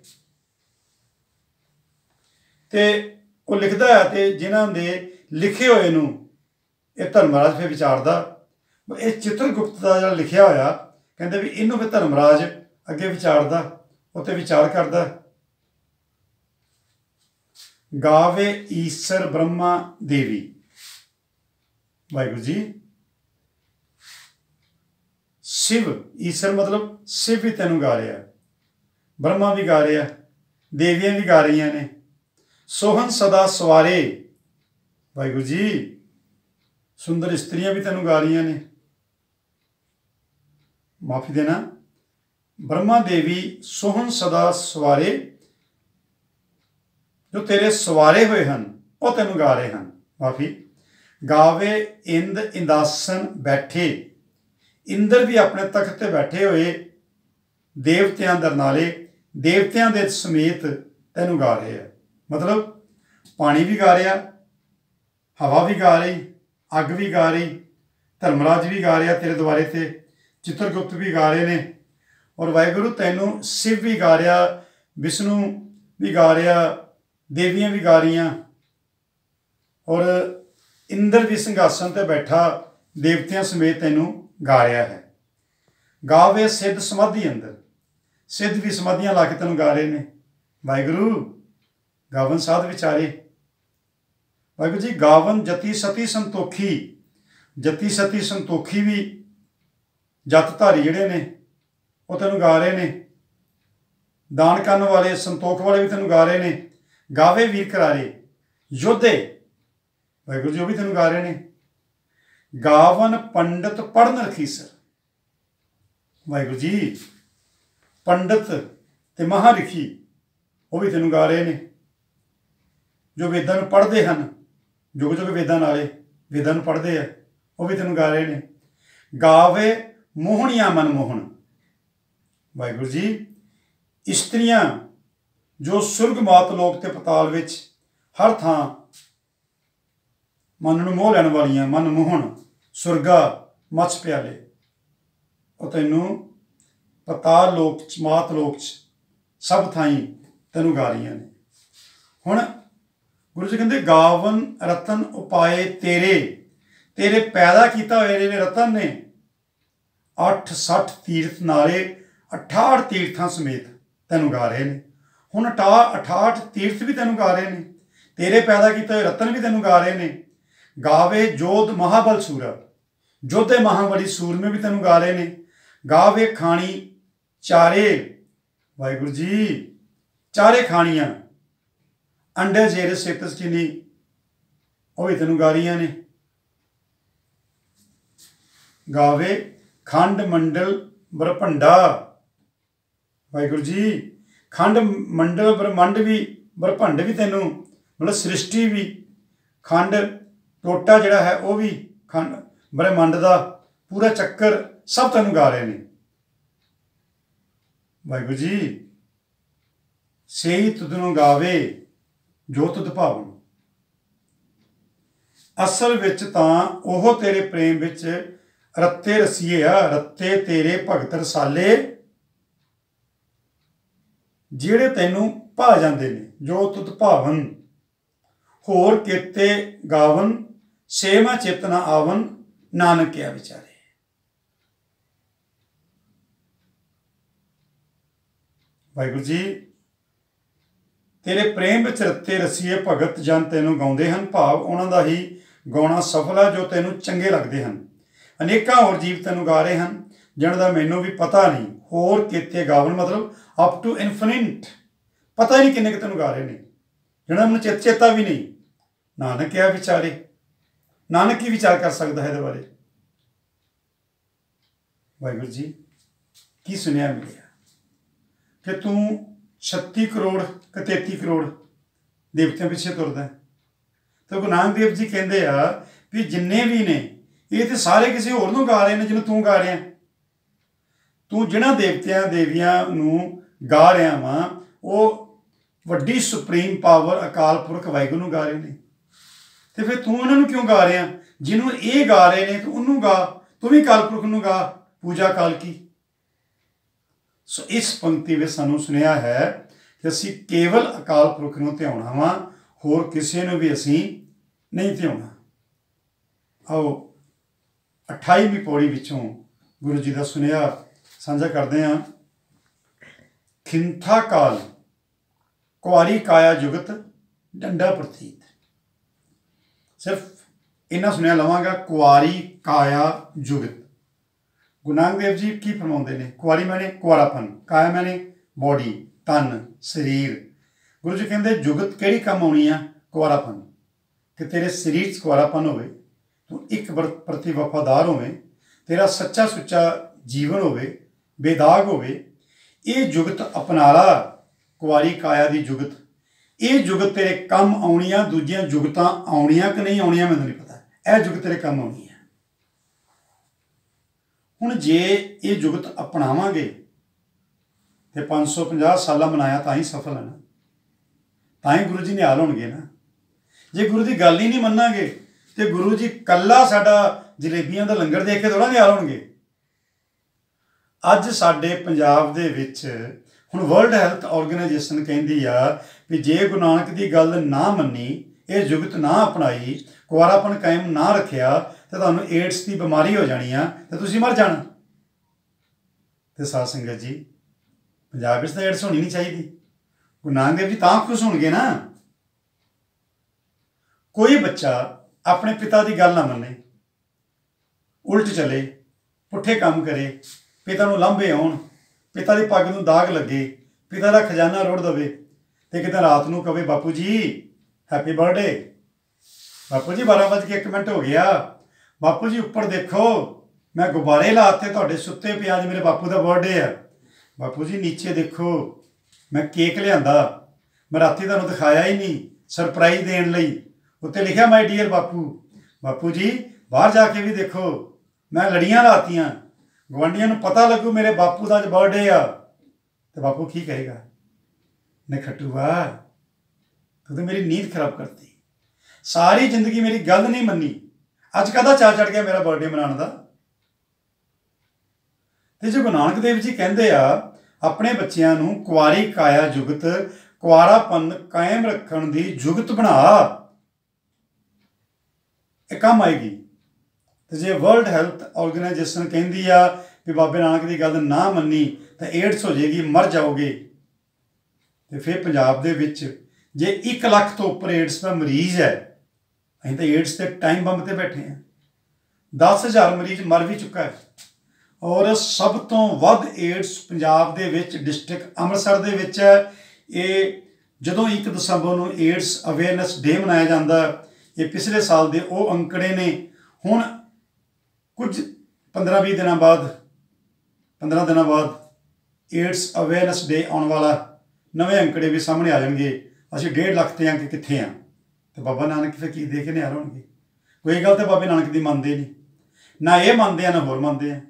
ਤੇ ਉਹ ਲਿਖਦਾ ਹੈ ਤੇ ਜਿਨ੍ਹਾਂ ਦੇ ਲਿਖੇ ਹੋਏ ਨੂੰ ਇਹ ਧਰਮਰਾਜ ਫੇ ਵਿਚਾਰਦਾ ਇਹ ਚਿੱਤਰਗੁਪਤ ਦਾ ਜਿਹੜਾ ਲਿਖਿਆ ਹੋਇਆ, ਕਹਿੰਦੇ ਵੀ ਇਹਨੂੰ ਫੇ ਧਰਮਰਾਜ ਅੱਗੇ ਵਿਚਾਰਦਾ ਉਤੇ ਵਿਚਾਰ ਕਰਦਾ। ਗਾਵੇ ਈਸ਼ਰ ਬ੍ਰਹਮਾ ਦੇਵੀ। ਵਾਹਿਗੁਰੂ ਜੀ। ਸ਼ਿਵ, ਈਸ਼ਰ ਮਤਲਬ ਸ਼ਿਵ ਵੀ ਤੈਨੂੰ ਗਾ ਰਿਹਾ। ਬ੍ਰਹਮਾ ਵੀ ਗਾ ਰਿਹਾ, ਦੇਵੀਆਂ ਵੀ ਗਾ ਰਹੀਆਂ ਨੇ। ਸੋਹਨ ਸਦਾ ਸਵਾਰੇ। ਵਾਹਿਗੁਰੂ ਜੀ, ਸੁੰਦਰ ਇਸਤਰੀਆਂ ਵੀ ਤੈਨੂੰ ਗਾ ਰਹੀਆਂ ਨੇ। ਮਾਫੀ ਦੇਣਾ। ਬ੍ਰਹਮਾ ਦੇਵੀ ਸੋਹਣ ਸਦਾ ਸਵਾਰੇ, ਜੋ ਤੇਰੇ ਸਵਾਰੇ ਹੋਏ ਹਨ, ਉਹ ਤੈਨੂੰ ਗਾ ਰਹੇ ਹਨ। ਮਾਫੀ। ਗਾਵੇ ਇੰਦ ਇੰਦਾਸਨ ਬੈਠੇ, ਇੰਦਰ ਵੀ ਆਪਣੇ ਤਖਤ ਤੇ ਬੈਠੇ ਹੋਏ, ਦੇਵਤਿਆਂ ਦਰਨਾਲੇ ਦੇਵਤਿਆਂ ਦੇ ਸਮੇਤ ਤੈਨੂੰ ਗਾ ਰਹੇ ਆ। ਮਤਲਬ, ਪਾਣੀ ਵੀ ਗਾ ਰਿਹਾ, ਹਵਾ ਵੀ ਗਾ ਰਹੀ, ਅੱਗ ਵੀ ਗਾ ਰਹੀ, ਧਰਮਰਾਜ ਵੀ ਗਾ ਰਿਹਾ ਤੇਰੇ ਦੁਆਰੇ ਤੇ, ਚਿੱਤਰਗੁਪਤ ਵੀ ਗਾ ਰਹੇ ਨੇ। ਔਰ ਵਾਹਿਗੁਰੂ, ਤੈਨੂੰ ਸਿਵ ਵੀ ਗਾ ਰਿਹਾ, ਵਿਸ਼ਨੂੰ ਵੀ ਗਾ ਰਿਹਾ, ਦੇਵੀਆਂ ਵੀ ਗਾ ਰਹੀਆਂ। ਔਰ ਇੰਦਰ ਵੀ ਸਿੰਘਾਸਨ ਤੇ ਬੈਠਾ, ਦੇਵਤਿਆਂ ਸਮੇਤ ਤੈਨੂੰ ਗਾ ਰਿਹਾ ਹੈ। ਗਾਵੇ ਸਿੱਧ ਸਮਾਧੀ ਅੰਦਰ। ਸਿੱਧ ਵੀ ਸਮਾਧੀਆਂ ਲਾ ਕੇ ਤੈਨੂੰ ਗਾ ਰਹੇ ਨੇ। ਵਾਹਿਗੁਰੂ, ਗਾਵਨ ਸਾਧ ਵਿਚਾਰੇ। ਵਾਹਿਗੁਰੂ ਜੀ, ਗਾਵਨ ਜਤੀ ਸਤੀ ਸੰਤੋਖੀ। ਜਤੀ ਸਤੀ ਸੰਤੋਖੀ ਵੀ ਜਤ ਧਾਰੀ ਜਿਹੜੇ ਨੇ ਉਹ ਤੈਨੂੰ ਗਾ ਰਹੇ ਨੇ। ਦਾਨ ਕਰਨ ਵਾਲੇ, ਸੰਤੋਖ ਵਾਲੇ ਵੀ ਤੈਨੂੰ ਗਾ ਰਹੇ ਨੇ। ਗਾਵੇ ਵੀਰ ਕਰਾਰੇ, ਯੋਧੇ, ਵਾਹਿਗੁਰੂ ਜੀ ਉਹ ਵੀ ਤੈਨੂੰ ਗਾ ਰਹੇ ਨੇ। ਗਾਵਨ ਪੰਡਤ ਪੜਨ ਰਖੀਸਰ ਵਾਹਿਗੁਰੂ ਜੀ, ਪੰਡਤ ਤੇ ਮਹਾਰਿਖੀ ਉਹ ਵੀ ਤੈਨੂੰ ਗਾ ਰਹੇ ਨੇ। ਜੋ ਵੇਦਾਂ ਨੂੰ ਪੜ੍ਹਦੇ ਹਨ, ਜੁਗ ਜੁਗ ਵੇਦਾਂ ਨਾਲੇ ਵੇਦਾਂ ਨੂੰ ਪੜ੍ਹਦੇ ਆ, ਉਹ ਵੀ ਤੈਨੂੰ ਗਾ ਰਹੇ ਨੇ। ਗਾਵੇ ਮੋਹਣੀਆਂ ਮਨ ਮੋਹਣ ਵਾਹਿਗੁਰੂ ਜੀ, ਇਸਤਰੀਆਂ ਜੋ ਸੁਰਗ ਮਾਤ ਲੋਕ ਤੇ ਪਤਾਲ ਵਿੱਚ ਹਰ ਥਾਂ ਮਨ ਨੂੰ ਮੋਹ ਲੈਣ ਵਾਲੀਆਂ, ਮਨ ਮੋਹਣ ਸੁਰਗਾ ਮੱਛ ਪਿਆਲੇ ਉਹ ਤੈਨੂੰ ਪਤਾਲ ਲੋਕ ਚ, ਮਾਤ ਲੋਕ ਚ ਸਭ ਥਾਈਂ ਤੈਨੂੰ ਗਾ ਰਹੀਆਂ ਨੇ। ਹੁਣ ਗੁਰੂ ਜੀ ਕਹਿੰਦੇ, ਗਾਵਨ ਰਤਨ ਉਪਾਏ ਤੇਰੇ ਤੇਰੇ ਪੈਦਾ ਕੀਤਾ ਹੋਏ ਨੇ ਰਤਨ ਨੇ 8 60 ਤੀਰਥ ਨਾਲੇ 68 ਤੀਰਥਾਂ ਸਮੇਤ ਤੈਨੂੰ ਗਾ ਰਹੇ ਨੇ। ਹੁਣ 68 ਤੀਰਥ ਵੀ ਤੈਨੂੰ ਗਾ ਰਹੇ ਨੇ। ਤੇਰੇ ਪੈਦਾ ਕੀਤੇ ਹੋਏ ਰਤਨ ਵੀ ਤੈਨੂੰ ਗਾ ਰਹੇ ਨੇ। ਗਾਵੇ ਜੋਧ ਮਹਾਬਲ ਸੂਰਾ ਜੋਧੇ ਮਹਾਬਲੀ ਸੂਰਮੇ ਵੀ ਤੈਨੂੰ ਗਾ ਰਹੇ ਨੇ। ਗਾਵੇ ਖਾਣੀ ਚਾਰੇ, ਵਾਹਿਗੁਰੂ ਜੀ, ਚਾਰੇ ਖਾਣੀਆਂ। ਅੰਡੇ, ਜੇਰੇ ਸੇਤਸ ਚੀਨੀ, ਉਹ ਵੀ ਤੈਨੂੰ ਗਾ ਰਹੀਆਂ ਨੇ। ਗਾਵੇ ਖੰਡ, ਮੰਡਲ ਬਰਪੰਡਾ ਵਾਹਿਗੁਰੂ ਜੀ, ਖੰਡ ਮੰਡਲ ਬ੍ਰਹਮੰਡ ਵੀ ਬਰਪੰਡ ਵੀ ਤੈਨੂੰ, ਮਤਲਬ ਸ੍ਰਿਸ਼ਟੀ ਵੀ, ਖੰਡ ਟੋਟਾ ਜਿਹੜਾ ਹੈ ਉਹ ਵੀ ਖੰਡ ਬ੍ਰਹਮੰਡ ਦਾ ਪੂਰਾ ਚੱਕਰ ਸਭ ਤੈਨੂੰ ਗਾ ਰਹੇ ਨੇ। ਵਾਹਿਗੁਰੂ ਜੀ, ਸੇਈ ਤੁਧ ਨੂੰ ਗਾਵੇ ਜੋ ਤੁਧ ਭਾਵਨ। ਅਸਲ ਵਿੱਚ ਤਾਂ ਉਹ ਤੇਰੇ ਪ੍ਰੇਮ ਵਿੱਚ ਰੱਤੇ ਰਸੀਏ ਆ, ਰੱਤੇ ਤੇਰੇ ਭਗਤ ਰਸਾਲੇ। ਜਿਹੜੇ ਤੈਨੂੰ ਭਾ ਜਾਂਦੇ ਨੇ, ਜੋ ਤੁਤ ਭਾਵਨ, ਹੋਰ ਕੀਤੇ ਗਾਵਨ ਸੇਮਾ ਚੇਤਨਾ ਆਵਨ ਨਾਨਕ ਨਾਨਕਿਆ ਵਿਚਾਰੇ। ਵਾਹਿਗੁਰੂ ਜੀ, ਤੇਰੇ ਪ੍ਰੇਮ ਵਿੱਚ ਰੱਤੇ ਰਸੀਏ ਭਗਤ ਜਨ ਤੈਨੂੰ ਗਾਉਂਦੇ ਹਨ, ਭਾਵ ਉਹਨਾਂ ਦਾ ਹੀ ਗਾਉਣਾ ਸਫਲ ਹੈ ਜੋ ਤੈਨੂੰ ਚੰਗੇ ਲੱਗਦੇ ਹਨ। ਅਨੇਕਾਂ ਹੋਰ ਜੀਵ ਤੈਨੂੰ ਗਾ ਰਹੇ ਹਨ ਜਿਹਨਾਂ ਦਾ ਮੈਨੂੰ ਵੀ ਪਤਾ ਨਹੀਂ। ਹੋਰ ਕਿਤੇ ਗਾਵਨ ਮਤਲਬ ਅਪ ਟੂ ਇਨਫਿਨਿਟ ਪਤਾ ਹੀ ਨਹੀਂ ਕਿੰਨੇ ਕਿ ਤੈਨੂੰ ਗਾ ਰਹੇ ਨੇ। ਜਿਹੜਾ ਮੈਨੂੰ ਚੇਤ ਚੇਤਾ ਵੀ ਨਹੀਂ। ਨਾਨਕ ਆ ਵਿਚਾਰੇ। ਨਾਨਕ ਕੀ ਵਿਚਾਰ ਕਰ ਸਕਦਾ ਹੈ ਇਹਦੇ ਬਾਰੇ? ਵਾਹਿਗੁਰੂ ਜੀ, ਕੀ ਸੁਣਿਆ ਮਿਲਿਆ? ਕਿ ਤੂੰ 36 ਕਰੋੜ ਕਿ 33 ਕਰੋੜ ਦੇਵਤਿਆਂ ਪਿੱਛੇ ਤੁਰਦਾ ਤਾਂ ਗੁਰੂ ਨਾਨਕ ਦੇਵ ਜੀ ਕਹਿੰਦੇ ਆ ਵੀ ਜਿੰਨੇ ਵੀ ਨੇ, ਇਹ ਤੇ ਸਾਰੇ ਕਿਸੇ ਹੋਰ ਨੂੰ ਗਾ ਰਹੇ ਨੇ ਜਿਹਨੂੰ ਤੂੰ ਗਾ ਰਿਹਾ ਤੂੰ ਜਿਹਨਾਂ ਦੇਵਤਿਆਂ, ਦੇਵੀਆਂ ਨੂੰ ਗਾ ਰਿਹਾ ਵਾਂ, ਉਹ ਵੱਡੀ ਸੁਪਰੀਮ ਪਾਵਰ ਅਕਾਲ ਪੁਰਖ ਵਾਹਿਗੁਰੂ ਨੂੰ ਗਾ ਰਹੇ ਨੇ। ਤੇ ਫਿਰ ਤੂੰ ਉਹਨਾਂ ਨੂੰ ਕਿਉਂ ਗਾ ਰਿਹਾ? ਜਿਹਨੂੰ ਇਹ ਗਾ ਰਹੇ ਨੇ ਤੂੰ ਉਹਨੂੰ ਗਾ, ਤੂੰ ਵੀ ਕਾਲ ਪੁਰਖ ਨੂੰ ਗਾ, ਪੂਜਾ ਕਾਲ ਕੀ? ਸੋ ਇਸ ਪੰਕਤੀ ਵਿੱਚ ਸਾਨੂੰ ਸੁਨੇਹਾ ਹੈ ਕਿ ਅਸੀਂ ਕੇਵਲ ਅਕਾਲ ਪੁਰਖ ਨੂੰ ਧਿਆਉਣਾ ਵਾ, ਹੋਰ ਕਿਸੇ ਨੂੰ ਵੀ ਅਸੀਂ ਨਹੀਂ ਧਿਆਉਣਾ। ਆਓ 28ਵੀਂ ਪੌੜੀ ਵਿੱਚੋਂ ਗੁਰੂ ਜੀ ਦਾ ਸੁਨੇਹਾ ਸਾਂਝਾ ਕਰਦੇ ਹਾਂ। ਖਿੰਥਾ ਕਾਲ, ਕੁਆਰੀ ਕਾਇਆ ਜੁਗਤ, ਡੰਡਾ ਪ੍ਰਤੀਤ। ਸਿਰਫ ਇਹਨਾਂ ਸੁਣਿਆ ਲਵਾਂਗਾ, ਕੁਆਰੀ ਕਾਇਆ ਜੁਗਤ। ਗੁਰੂ ਨਾਨਕ ਦੇਵ ਜੀ ਕੀ ਫਰਮਾਉਂਦੇ ਨੇ? ਕੁਆਰੀ ਮੈਨੇ ਕੁਆਰਾਪਨ, ਕਾਇਆ ਮੈਨੇ ਬੋਡੀ, ਤਨ, ਸਰੀਰ। ਗੁਰੂ ਜੀ ਕਹਿੰਦੇ, ਜੁਗਤ ਕਿਹੜੀ ਕੰਮ ਆਉਣੀ ਆ? ਕੁਆਰਾਪਨ। ਕਿ ਤੇਰੇ ਸਰੀਰ 'ਚ ਕੁਆਰਾਪਨ ਹੋਵੇ, ਤੂੰ ਇੱਕ ਪ੍ਰਤੀ ਵਫਾਦਾਰ ਹੋਵੇਂ, ਤੇਰਾ ਸੱਚਾ ਸੁੱਚਾ ਜੀਵਨ ਹੋਵੇ, ਬੇਦਾਗ ਹੋਵੇ ਇਹ ਜੁਗਤ ਅਪਣਾ ਲਾ ਕੁਆਰੀ ਕਾਇਆ ਦੀ ਜੁਗਤ। ਇਹ ਜੁਗਤ ਤੇਰੇ ਕੰਮ ਆਉਣੀਆਂ, ਦੂਜੀਆਂ ਜੁਗਤਾਂ ਆਉਣੀਆਂ ਕਿ ਨਹੀਂ ਆਉਣੀਆਂ, ਮੈਨੂੰ ਨਹੀਂ ਪਤਾ। ਇਹ ਜੁਗਤ ਤੇਰੇ ਕੰਮ ਆਉਣੀ ਹੈ। ਹੁਣ ਜੇ ਇਹ ਜੁਗਤ ਅਪਣਾਵਾਂਗੇ, ਤੇ 550 ਸਾਲਾਂ ਮਨਾਇਆ ਤਾਂ ਹੀ ਸਫਲ ਹੈ ਨਾ। ਤਾਂ ਹੀ ਗੁਰੂ ਜੀ ਨਿਹਾਲ ਹੋਣਗੇ ਨਾ। ਜੇ ਗੁਰੂ ਦੀ ਗੱਲ ਹੀ ਨਹੀਂ ਮੰਨਾਂਗੇ, ਤੇ ਗੁਰੂ ਜੀ ਕੱਲਾ ਸਾਡਾ ਜਲੇਬੀਆਂ ਦਾ ਲੰਗਰ ਦੇਖ ਕੇ ਥੋੜਾ ਨਿਹਾਲ ਹੋਣਗੇ। ਅੱਜ ਸਾਡੇ ਪੰਜਾਬ ਦੇ ਵਿੱਚ ਹੁਣ ਵਰਲਡ ਹੈਲਥ ਆਰਗੇਨਾਈਜੇਸ਼ਨ ਕਹਿੰਦੀ ਆ ਵੀ ਜੇ ਗੁਰੂ ਨਾਨਕ ਦੀ ਗੱਲ ਨਾ ਮੰਨੀ, ਇਹ ਜੁਗਤ ਨਾ ਅਪਣਾਈ ਕੁਆਰਾਪਨ ਕਾਇਮ ਨਾ ਰੱਖਿਆ, ਤੇ ਤੁਹਾਨੂੰ ਏਡਸ ਦੀ ਬਿਮਾਰੀ ਹੋ ਜਾਣੀ ਆ, ਤੇ ਤੁਸੀਂ ਮਰ ਜਾਣਾ। ਤੇ ਸਾਧ ਸੰਗਤ ਜੀ, ਪੰਜਾਬ ਵਿੱਚ ਤਾਂ ਏਡਸ ਹੋਣੀ ਨਹੀਂ ਚਾਹੀਦੀ। ਗੁਰੂ ਨਾਨਕ ਦੇਵ ਜੀ ਤਾਂ ਖੁਸ਼ ਹੋਣਗੇ ਨਾ। ਕੋਈ ਬੱਚਾ ਆਪਣੇ ਪਿਤਾ ਦੀ ਗੱਲ ਨਾ ਮੰਨੇ, ਉਲਟ ਚਲੇ, ਪੁੱਠੇ ਕੰਮ ਕਰੇ ਪਿਤਾ ਨੂੰ ਲਾਂਭੇ ਆਉਣ, ਪਿਤਾ ਦੀ ਪੱਗ ਨੂੰ ਦਾਗ ਲੱਗੇ, ਪਿਤਾ ਦਾ ਖਜ਼ਾਨਾ ਰੋੜ ਦਵੇ ਤੇ ਕਿਤੇ ਰਾਤ ਨੂੰ ਕਵੇ, ਬਾਪੂ ਜੀ ਹੈਪੀ ਬਰਥਡੇ ਬਾਪੂ ਜੀ 12 ਵਜੇ 1 ਮਿੰਟ ਹੋ ਗਿਆ। ਬਾਪੂ ਜੀ, ਉੱਪਰ ਦੇਖੋ, ਮੈਂ ਗੁਬਾਰੇ ਲਾਤੇ, ਤੁਹਾਡੇ ਸੁੱਤੇ ਪਿਆ ਅੱਜ ਮੇਰੇ ਬਾਪੂ ਦਾ ਬਰਥਡੇ ਆ। ਬਾਪੂ ਜੀ, ਨੀਚੇ ਦੇਖੋ, ਮੈਂ ਕੇਕ ਲਿਆਂਦਾ। ਮੈਂ ਰਾਤੀ ਤੁਹਾਨੂੰ ਦਿਖਾਇਆ ਹੀ ਨਹੀਂ ਸਰਪ੍ਰਾਈਜ਼ ਦੇਣ ਲਈ। ਉੱਤੇ ਲਿਖਿਆ ਮਾਈ ਡੀਅਰ ਬਾਪੂ। ਬਾਪੂ ਜੀ, ਬਾਹਰ ਜਾ ਕੇ ਵੀ ਦੇਖੋ, ਮੈਂ ਲੜੀਆਂ ਲਾਤੀਆਂ। ਗਵਾਂਡੀਆਂ ਨੂੰ ਪਤਾ ਲੱਗੂ ਮੇਰੇ ਬਾਪੂ ਦਾ ਅੱਜ ਬਰਥਡੇ ਆ। ਤੇ ਬਾਪੂ ਕੀ ਕਹੇਗਾ? ਨੇ ਖਟੂਆ ਤੂੰ ਤਾਂ ਮੇਰੀ ਨੀਂਦ ਖਰਾਬ ਕਰਤੀ। ਸਾਰੀ ਜ਼ਿੰਦਗੀ ਮੇਰੀ ਗੱਲ ਨਹੀਂ ਮੰਨੀ। ਅੱਜ ਕਦਾ ਚਾ ਚੜ ਗਿਆ ਮੇਰਾ ਬਰਥਡੇ ਮਨਾਉਣ ਦਾ? ਤੇ ਜੋ ਗੁਰੂ ਨਾਨਕ ਦੇਵ ਜੀ ਕਹਿੰਦੇ ਆ, ਆਪਣੇ ਬੱਚਿਆਂ ਨੂੰ ਕੁਆਰੀ ਕਾਇਆ ਜੁਗਤ, ਕੁਆਰਾਪਨ ਕਾਇਮ ਰੱਖਣ ਦੀ ਜੁਗਤ ਬਣਾ। ਇਹ ਕੰਮ ਆਏਗੀ। ਤੇ ਜੇ ਵਰਲਡ ਹੈਲਥ ਆਰਗੇਨਾਈਜੇਸ਼ਨ ਕਹਿੰਦੀ ਆ ਵੀ ਬਾਬੇ ਨਾਨਕ ਦੀ ਗੱਲ ਨਾ ਮੰਨੀ, ਤਾਂ ਏਡਸ ਹੋ ਜਾਏਗੀ ਮਰ ਜਾਓਗੇ। ਤੇ ਫਿਰ ਪੰਜਾਬ ਦੇ ਵਿੱਚ ਜੇ 1 ਲੱਖ ਤੋਂ ਉੱਪਰ ਏਡਸ ਦਾ ਮਰੀਜ਼ ਹੈ, ਅਸੀਂ ਤਾਂ ਏਡਸ ਤੇ ਟਾਈਮ ਬੰਬ ਤੇ ਬੈਠੇ ਆ 10000 ਮਰੀਜ਼ ਮਰ ਵੀ ਚੁੱਕਾ ਹੈ। ਔਰ ਸਭ ਤੋਂ ਵੱਧ ਏਡਸ ਪੰਜਾਬ ਦੇ ਵਿੱਚ, ਡਿਸਟ੍ਰਿਕਟ ਅੰਮ੍ਰਿਤਸਰ ਦੇ ਵਿੱਚ ਹੈ। ਇਹ ਜਦੋਂ 1 ਦਸੰਬਰ ਨੂੰ ਏਡਸ ਅਵੇਅਰਨੈਸ ਡੇ ਮਨਾਇਆ ਜਾਂਦਾ, ਇਹ ਪਿਛਲੇ ਸਾਲ ਦੇ ਉਹ ਅੰਕੜੇ ਨੇ। ਹੁਣ ਕੁਝ 15-20 ਦਿਨਾਂ ਬਾਅਦ 15 ਦਿਨਾਂ ਬਾਅਦ ਏਡਸ ਅਵੇਅਰਨੈਸ ਡੇ ਆਉਣ ਵਾਲਾ ਨਵੇਂ ਅੰਕੜੇ ਵੀ ਸਾਹਮਣੇ ਆ ਜਾਣਗੇ। ਅਸੀਂ 1.5 ਲੱਖ ਤੇ ਆ ਕਿ ਕਿੱਥੇ ਆ? ਤੇ ਬਾਬਾ ਨਾਨਕ ਫਿਰ ਕੀ ਦੇ ਕੇ ਨਿਹਾਰ ਹੋਣਗੇ? ਕੋਈ ਗੱਲ ਤਾਂ ਬਾਬੇ ਨਾਨਕ ਦੀ ਮੰਨਦੇ ਨਹੀਂ। ਨਾ ਇਹ ਮੰਨਦੇ ਆ, ਨਾ ਹੋਰ ਮੰਨਦੇ ਆ।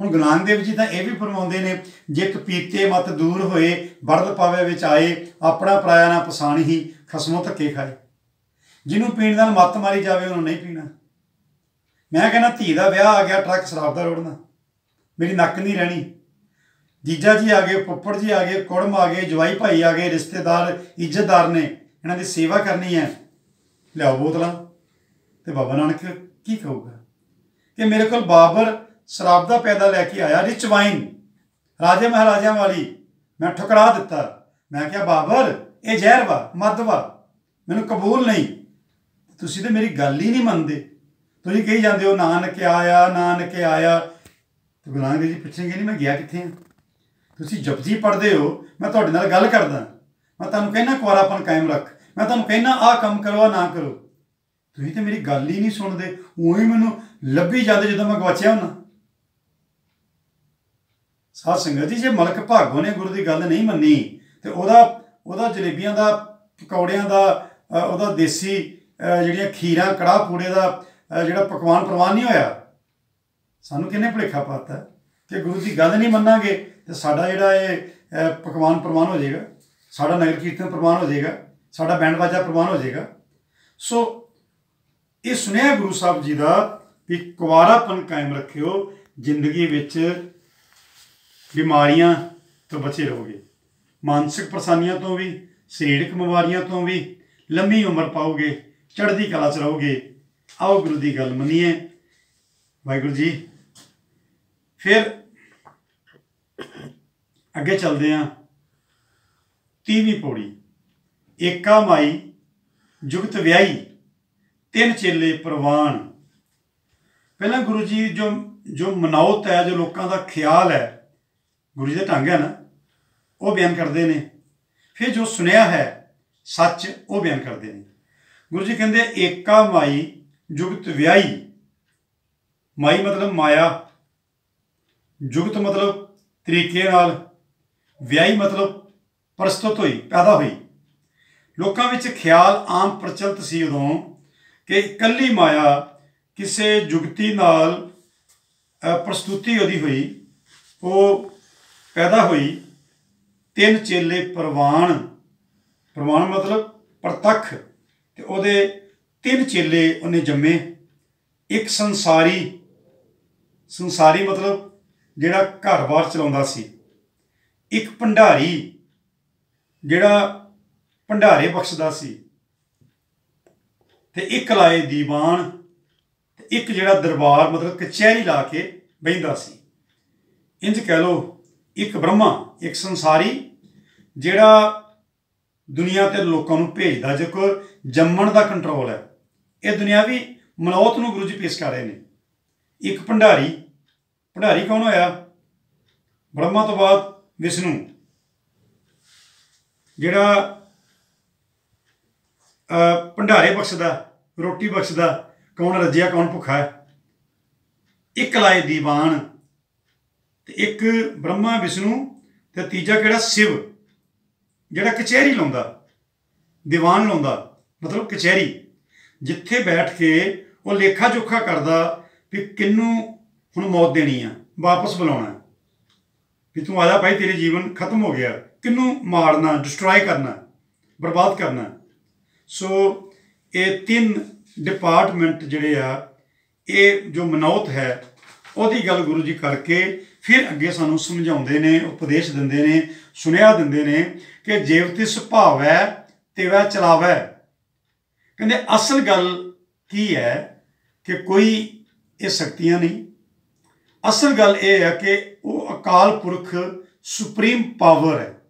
ਹੁਣ ਗੁਲਾਮ ਦੇਵ ਜੀ ਤਾਂ ਇਹ ਵੀ ਫਰਮਾਉਂਦੇ ਨੇ, ਜੇ ਕਪੀਤੇ ਮਤ ਦੂਰ ਹੋਏ ਬੜਦ ਪਾਵੇ ਵਿੱਚ ਆਏ, ਆਪਣਾ ਪਰਾਇਆ ਨਾ ਪਸਾਣ ਹੀ, ਖਸਮੋ ਧੱਕੇ ਖਾਏ। ਜਿਹਨੂੰ ਪੀਣ ਨਾਲ ਮੱਤ ਮਾਰੀ ਜਾਵੇ, ਉਹਨੂੰ ਨਹੀਂ ਪੀਣਾ। ਮੈਂ ਕਹਿੰਦਾ ਧੀ ਦਾ ਵਿਆਹ ਆ ਗਿਆ, ਟਰੱਕ ਸ਼ਰਾਬ ਦਾ ਰੋੜਨਾ। ਮੇਰੀ ਨੱਕ ਨਹੀਂ ਰਹਿਣੀ। ਜੀਜਾ ਜੀ ਆ ਗਏ ਪੁੱਪੜ ਜੀ ਆ ਗਏ, ਕੁੜਮ ਆ ਗਏ, ਜਵਾਈ ਭਾਈ ਆ ਗਏ, ਰਿਸ਼ਤੇਦਾਰ, ਇੱਜ਼ਤਦਾਰ ਨੇ। ਇਹਨਾਂ ਦੀ ਸੇਵਾ ਕਰਨੀ ਹੈ। ਲਿਆਓ ਬੋਤਲਾਂ ਤੇ ਬਾਬਾ ਨਾਨਕ ਕੀ ਕਹੂਗਾ? ਕਿ ਮੇਰੇ ਕੋਲ ਬਾਬਰ ਸ਼ਰਾਬ ਦਾ ਪੈਦਾ ਲੈ ਕੇ ਆਇਆ, ਰਿਚ ਵਾਈਨ। ਰਾਜੇ ਮਹਾਰਾਜਿਆਂ ਵਾਲੀ। ਮੈਂ ਠੁਕਰਾ ਦਿੱਤਾ। ਮੈਂ ਕਿਹਾ, ਬਾਬਰ, ਇਹ ਜ਼ਹਿਰ ਵਾ ਮਦ ਵਾ। ਮੈਨੂੰ ਕਬੂਲ ਨਹੀਂ। ਤੁਸੀਂ ਤੇ ਮੇਰੀ ਗੱਲ ਹੀ ਨਹੀਂ ਮੰਨਦੇ। ਤੁਸੀਂ ਕਹੀ ਜਾਂਦੇ ਹੋ, ਨਾਨਕ ਆਇਆ ਨਾਨਕ ਆਇਆ। ਤੇ ਗੁਰੂ ਨਾਨਕ ਦੇਵ ਜੀ ਪੁੱਛਣਗੇ ਨਹੀਂ ਮੈਂ ਗਿਆ ਕਿੱਥੇ ਆ? ਤੁਸੀਂ ਜਪਜੀ ਪੜ੍ਹਦੇ ਹੋ, ਮੈਂ ਤੁਹਾਡੇ ਨਾਲ ਗੱਲ ਕਰਦਾ। ਮੈਂ ਤੁਹਾਨੂੰ ਕਹਿਣਾ ਕੁਆਰਾਪਨ ਕਾਇਮ ਰੱਖ। ਮੈਂ ਤੁਹਾਨੂੰ ਕਹਿਣਾ ਆਹ ਕੰਮ ਕਰੋ ਆ ਨਾ ਕਰੋ। ਤੁਸੀਂ ਤੇ ਮੇਰੀ ਗੱਲ ਹੀ ਨਹੀਂ ਸੁਣਦੇ। ਉਹੀ ਮੈਨੂੰ ਲੱਭੀ ਜਾਂਦੇ ਜਦੋਂ ਮੈਂ ਗਵਾਚਿਆ ਹੁਣਾ ਸਾਧ ਸੰਗਤ ਜੀ, ਜੇ ਮਲਕ ਭਾਗੋ ਨੇ ਗੁਰੂ ਦੀ ਗੱਲ ਨਹੀਂ ਮੰਨੀ, ਤੇ ਉਹਦਾ ਉਹਦਾ ਜਲੇਬੀਆਂ ਦਾ, ਪਕੌੜਿਆਂ ਦਾ ਉਹਦਾ ਦੇਸੀ ਜਿਹੜੀਆਂ ਖੀਰਾਂ ਕੜਾਹ ਪੂੜੇ ਦਾ ਜਿਹੜਾ ਪਕਵਾਨ ਪ੍ਰਵਾਨ ਨਹੀਂ ਹੋਇਆ, ਸਾਨੂੰ ਕਿੰਨੇ ਭੁਲੇਖਾ ਪਾਤਾ? ਕਿ ਗੁਰੂ ਦੀ ਗੱਲ ਨਹੀਂ ਮੰਨਾਂਗੇ, ਤੇ ਸਾਡਾ ਜਿਹੜਾ ਇਹ ਪਕਵਾਨ ਪ੍ਰਵਾਨ ਹੋ ਜਾਏਗਾ, ਸਾਡਾ ਨਗਰ ਕੀਰਤਨ ਪ੍ਰਵਾਨ ਹੋ ਜਾਏਗਾ, ਸਾਡਾ ਬੈਂਡ ਬਾਜਾ ਪ੍ਰਵਾਨ ਹੋ ਜਾਏਗਾ। ਸੋ, ਇਹ ਸੁਨੇਹਾ ਗੁਰੂ ਸਾਹਿਬ ਜੀ ਦਾ ਵੀ ਕੁਵਾਰਾਪਨ ਕਾਇਮ ਰੱਖਿਓ, ਜ਼ਿੰਦਗੀ ਵਿੱਚ ਬਿਮਾਰੀਆਂ ਤੋਂ ਬਚੇ ਰਹੋਗੇ। ਮਾਨਸਿਕ ਪਰੇਸ਼ਾਨੀਆਂ ਤੋਂ ਵੀ, ਸਰੀਰਕ ਬਿਮਾਰੀਆਂ ਤੋਂ ਵੀ, ਲੰਮੀ ਉਮਰ ਪਾਓਗੇ, ਚੜ੍ਹਦੀ ਕਲਾ 'ਚ ਰਹੋਗੇ ਆਓ ਗੁਰੂ ਦੀ ਗੱਲ ਮੰਨੀਏ। ਵਾਹਿਗੁਰੂ ਜੀ, ਫਿਰ ਅੱਗੇ ਚੱਲਦੇ ਆਂ 30ਵੀਂ ਪੌੜੀ, ਏਕਾ ਮਾਈ, ਜੁਗਤ ਵਿਆਹੀ, ਤਿੰਨ ਚੇਲੇ ਪ੍ਰਵਾਨ। ਪਹਿਲਾਂ ਗੁਰੂ ਜੀ ਜੋ ਜੋ ਮਨੌਤ ਹੈ, ਜੋ ਲੋਕਾਂ ਦਾ ਖਿਆਲ ਹੈ, ਗੁਰੂ ਜੀ ਦਾ ਢੰਗ ਹੈ ਨਾ, ਉਹ ਬਿਆਨ ਕਰਦੇ ਨੇ। ਫਿਰ ਜੋ ਸੁਨਿਆ ਹੈ, ਸੱਚ, ਉਹ ਬਿਆਨ ਕਰਦੇ ਨੇ। ਗੁਰੂ ਜੀ ਕਹਿੰਦੇ, ਏਕਾ ਮਾਈ ਜੁਗਤ ਵਿਆਹੀ। ਮਾਈ ਮਤਲਬ ਮਾਇਆ। ਜੁਗਤ ਮਤਲਬ ਤਰੀਕੇ ਨਾਲ ਵਿਆਹੀ ਮਤਲਬ ਪ੍ਰਸਤੁਤ ਹੋਈ, ਪੈਦਾ ਹੋਈ। ਲੋਕਾਂ ਵਿੱਚ ਖਿਆਲ ਆਮ ਪ੍ਰਚਲਿਤ ਸੀ ਉਦੋਂ ਕਿ ਇਕੱਲੀ ਮਾਇਆ ਕਿਸੇ ਜੁਗਤੀ ਨਾਲ ਪ੍ਰਸਤੁਤੀ ਉਹਦੀ ਹੋਈ, ਉਹ ਪੈਦਾ ਹੋਈ। ਤਿੰਨ ਚੇਲੇ ਪ੍ਰਵਾਨ ਪ੍ਰਵਾਨ ਮਤਲਬ ਪ੍ਰਤੱਖ ਤੇ ਉਹਦੇ ਤਿੰਨ ਚੇਲੇ ਉਹਨੇ ਜੰਮੇ। ਇੱਕ ਸੰਸਾਰੀ ਸੰਸਾਰੀ ਮਤਲਬ ਜਿਹੜਾ ਘਰ-ਬਾਰ ਚਲਾਉਂਦਾ ਸੀ। ਇੱਕ ਭੰਡਾਰੀ ਜਿਹੜਾ ਭੰਡਾਰੇ ਬਖਸ਼ਦਾ ਸੀ। ਤੇ ਇੱਕ ਲਾਏ ਦੀਵਾਨ ਤੇ ਇੱਕ ਜਿਹੜਾ ਦਰਬਾਰ ਮਤਲਬ ਕਚਹਿਰੀ ਲਾ ਕੇ ਬੈਂਦਾ ਸੀ। ਇੰਜ ਕਹਿ ਲੋ ਇੱਕ ਬ੍ਰਹਮਾ, ਇੱਕ ਸੰਸਾਰੀ ਜਿਹੜਾ ਦੁਨੀਆ ਤੇ ਲੋਕਾਂ ਨੂੰ ਭੇਜਦਾ ਜੇ ਕੋ ਜੰਮਣ ਦਾ ਕੰਟਰੋਲ ਹੈ। ਇਹ ਦੁਨਿਆਵੀ ਮਨੌਤ ਨੂੰ ਗੁਰੂ ਜੀ ਪੇਸ਼ ਕਰ ਰਹੇ ਨੇ। ਇੱਕ ਭੰਡਾਰੀ ਭੰਡਾਰੀ ਕੌਣ ਹੋਇਆ? ਬ੍ਰਹਮਾ ਤੋਂ ਬਾਅਦ ਵਿਸ਼ਨੂੰ। ਜਿਹੜਾ ਭੰਡਾਰੇ ਬਖਸ਼ਦਾ, ਰੋਟੀ ਬਖਸ਼ਦਾ, ਕੌਣ ਰੱਜਿਆ, ਕੌਣ ਭੁੱਖਾ ਹੈ? ਇੱਕ ਲਾਏ ਦੀਵਾਨ ਤੇ ਇੱਕ ਬ੍ਰਹਮਾ, ਵਿਸ਼ਨੂੰ ਤੇ ਤੀਜਾ ਕਿਹੜਾ? ਸ਼ਿਵ। ਜਿਹੜਾ ਕਚਹਿਰੀ ਲਾਉਂਦਾ, ਦੀਵਾਨ ਲਾਉਂਦਾ। ਮਤਲਬ ਕਚਹਿਰੀ, ਜਿੱਥੇ ਬੈਠ ਕੇ ਉਹ ਲੇਖਾ ਜੋਖਾ ਕਰਦਾ ਵੀ ਕਿੰਨੂੰ ਹੁਣ ਮੌਤ ਦੇਣੀ ਆ, ਵਾਪਸ ਬੁਲਾਉਣਾ। ਵੀ ਤੂੰ ਆਜਾ ਭਾਈ, ਤੇਰੇ ਜੀਵਨ ਖਤਮ ਹੋ ਗਿਆ। ਕਿੰਨੂੰ ਮਾਰਨਾ ਡਿਸਟਰੋਏ ਕਰਨਾ, ਬਰਬਾਦ ਕਰਨਾ। ਸੋ ਇਹ ਤਿੰਨ ਡਿਪਾਰਟਮੈਂਟ ਜਿਹੜੇ ਆ, ਇਹ ਜੋ ਮਨੌਤ ਹੈ, ਉਹਦੀ ਗੱਲ ਗੁਰੂ ਜੀ ਕਰਕੇ ਫਿਰ ਅੱਗੇ ਸਾਨੂੰ ਸਮਝਾਉਂਦੇ ਨੇ, ਉਪਦੇਸ਼ ਦਿੰਦੇ ਨੇ, ਸੁਨੇਹਾ ਦਿੰਦੇ ਨੇ ਕਿ ਜੀਵ ਤੇ ਸੁਭਾਵ ਹੈ ਤੇ ਵੈ ਚਲਾਵੇ। ਕਹਿੰਦੇ ਅਸਲ ਗੱਲ ਕੀ ਹੈ ਕਿ ਕੋਈ ਇਹ ਸ਼ਕਤੀਆਂ ਨਹੀਂ। ਅਸਲ ਗੱਲ ਇਹ ਹੈ ਕਿ ਉਹ ਅਕਾਲ ਪੁਰਖ ਸੁਪਰੀਮ ਪਾਵਰ ਹੈ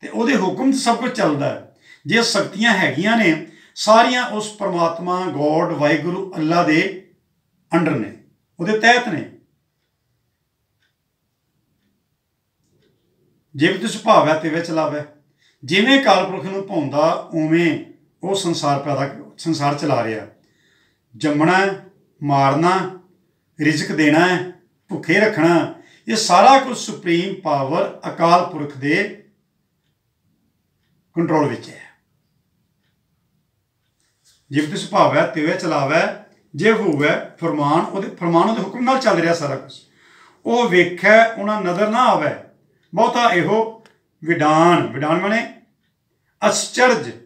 ਤੇ ਉਹਦੇ ਹੁਕਮ ਤੇ ਸਭ ਕੁਝ ਚੱਲਦਾ ਹੈ। ਜੇ ਸ਼ਕਤੀਆਂ ਹੈਗੀਆਂ ਨੇ, ਸਾਰੀਆਂ ਉਸ ਪਰਮਾਤਮਾ, ਗੋਡ, ਵਾਹਿਗੁਰੂ ਅੱਲਾ ਦੇ ਅੰਡਰ ਨੇ, ਉਹਦੇ ਤਹਿਤ ਨੇ। ਜਿਵੇਂ ਤੁਸੀਂ ਸੁਭਾਵ ਹੈ ਤੇ ਵਿੱਚ ਲਾਵੇ। ਜਿਵੇਂ ਕਾਲਪੁਰਖ ਨੂੰ ਭਾਉਂਦਾ ਉਵੇਂ ਉਹ ਸੰਸਾਰ ਪੈਦਾ ਸੰਸਾਰ ਚਲਾ ਰਿਹਾ। ਜੰਮਣਾ ਮਾਰਨਾ ਰਿਜ਼ਕ ਦੇਣਾ ਭੁੱਖੇ ਰੱਖਣਾ ਇਹ ਸਾਰਾ ਕੁਝ ਸੁਪਰੀਮ ਪਾਵਰ ਅਕਾਲ ਪੁਰਖ ਦੇ ਕੰਟਰੋਲ ਵਿੱਚ ਹੈ। ਜਿਵੇਂ ਤੇ ਸੁਭਾਵ ਹੈ ਤਿਵੇਂ, ਚਲਾਵੇ, ਜੇ ਹੋਵੇ, ਫਰਮਾਨ, ਉਹਦੇ ਫਰਮਾਨ ਉਹਦੇ ਹੁਕਮ ਨਾਲ ਚੱਲ ਰਿਹਾ ਸਾਰਾ ਕੁਝ। ਉਹ ਵੇਖੈ, ਉਹਨਾਂ ਨਜ਼ਰ ਨਾ ਆਵੇ। ਬਹੁਤਾ ਇਹੋ ਵਿਡਾਨ ਵਿਡਾਨ ਮਨੇ ਅਸਚਰਜ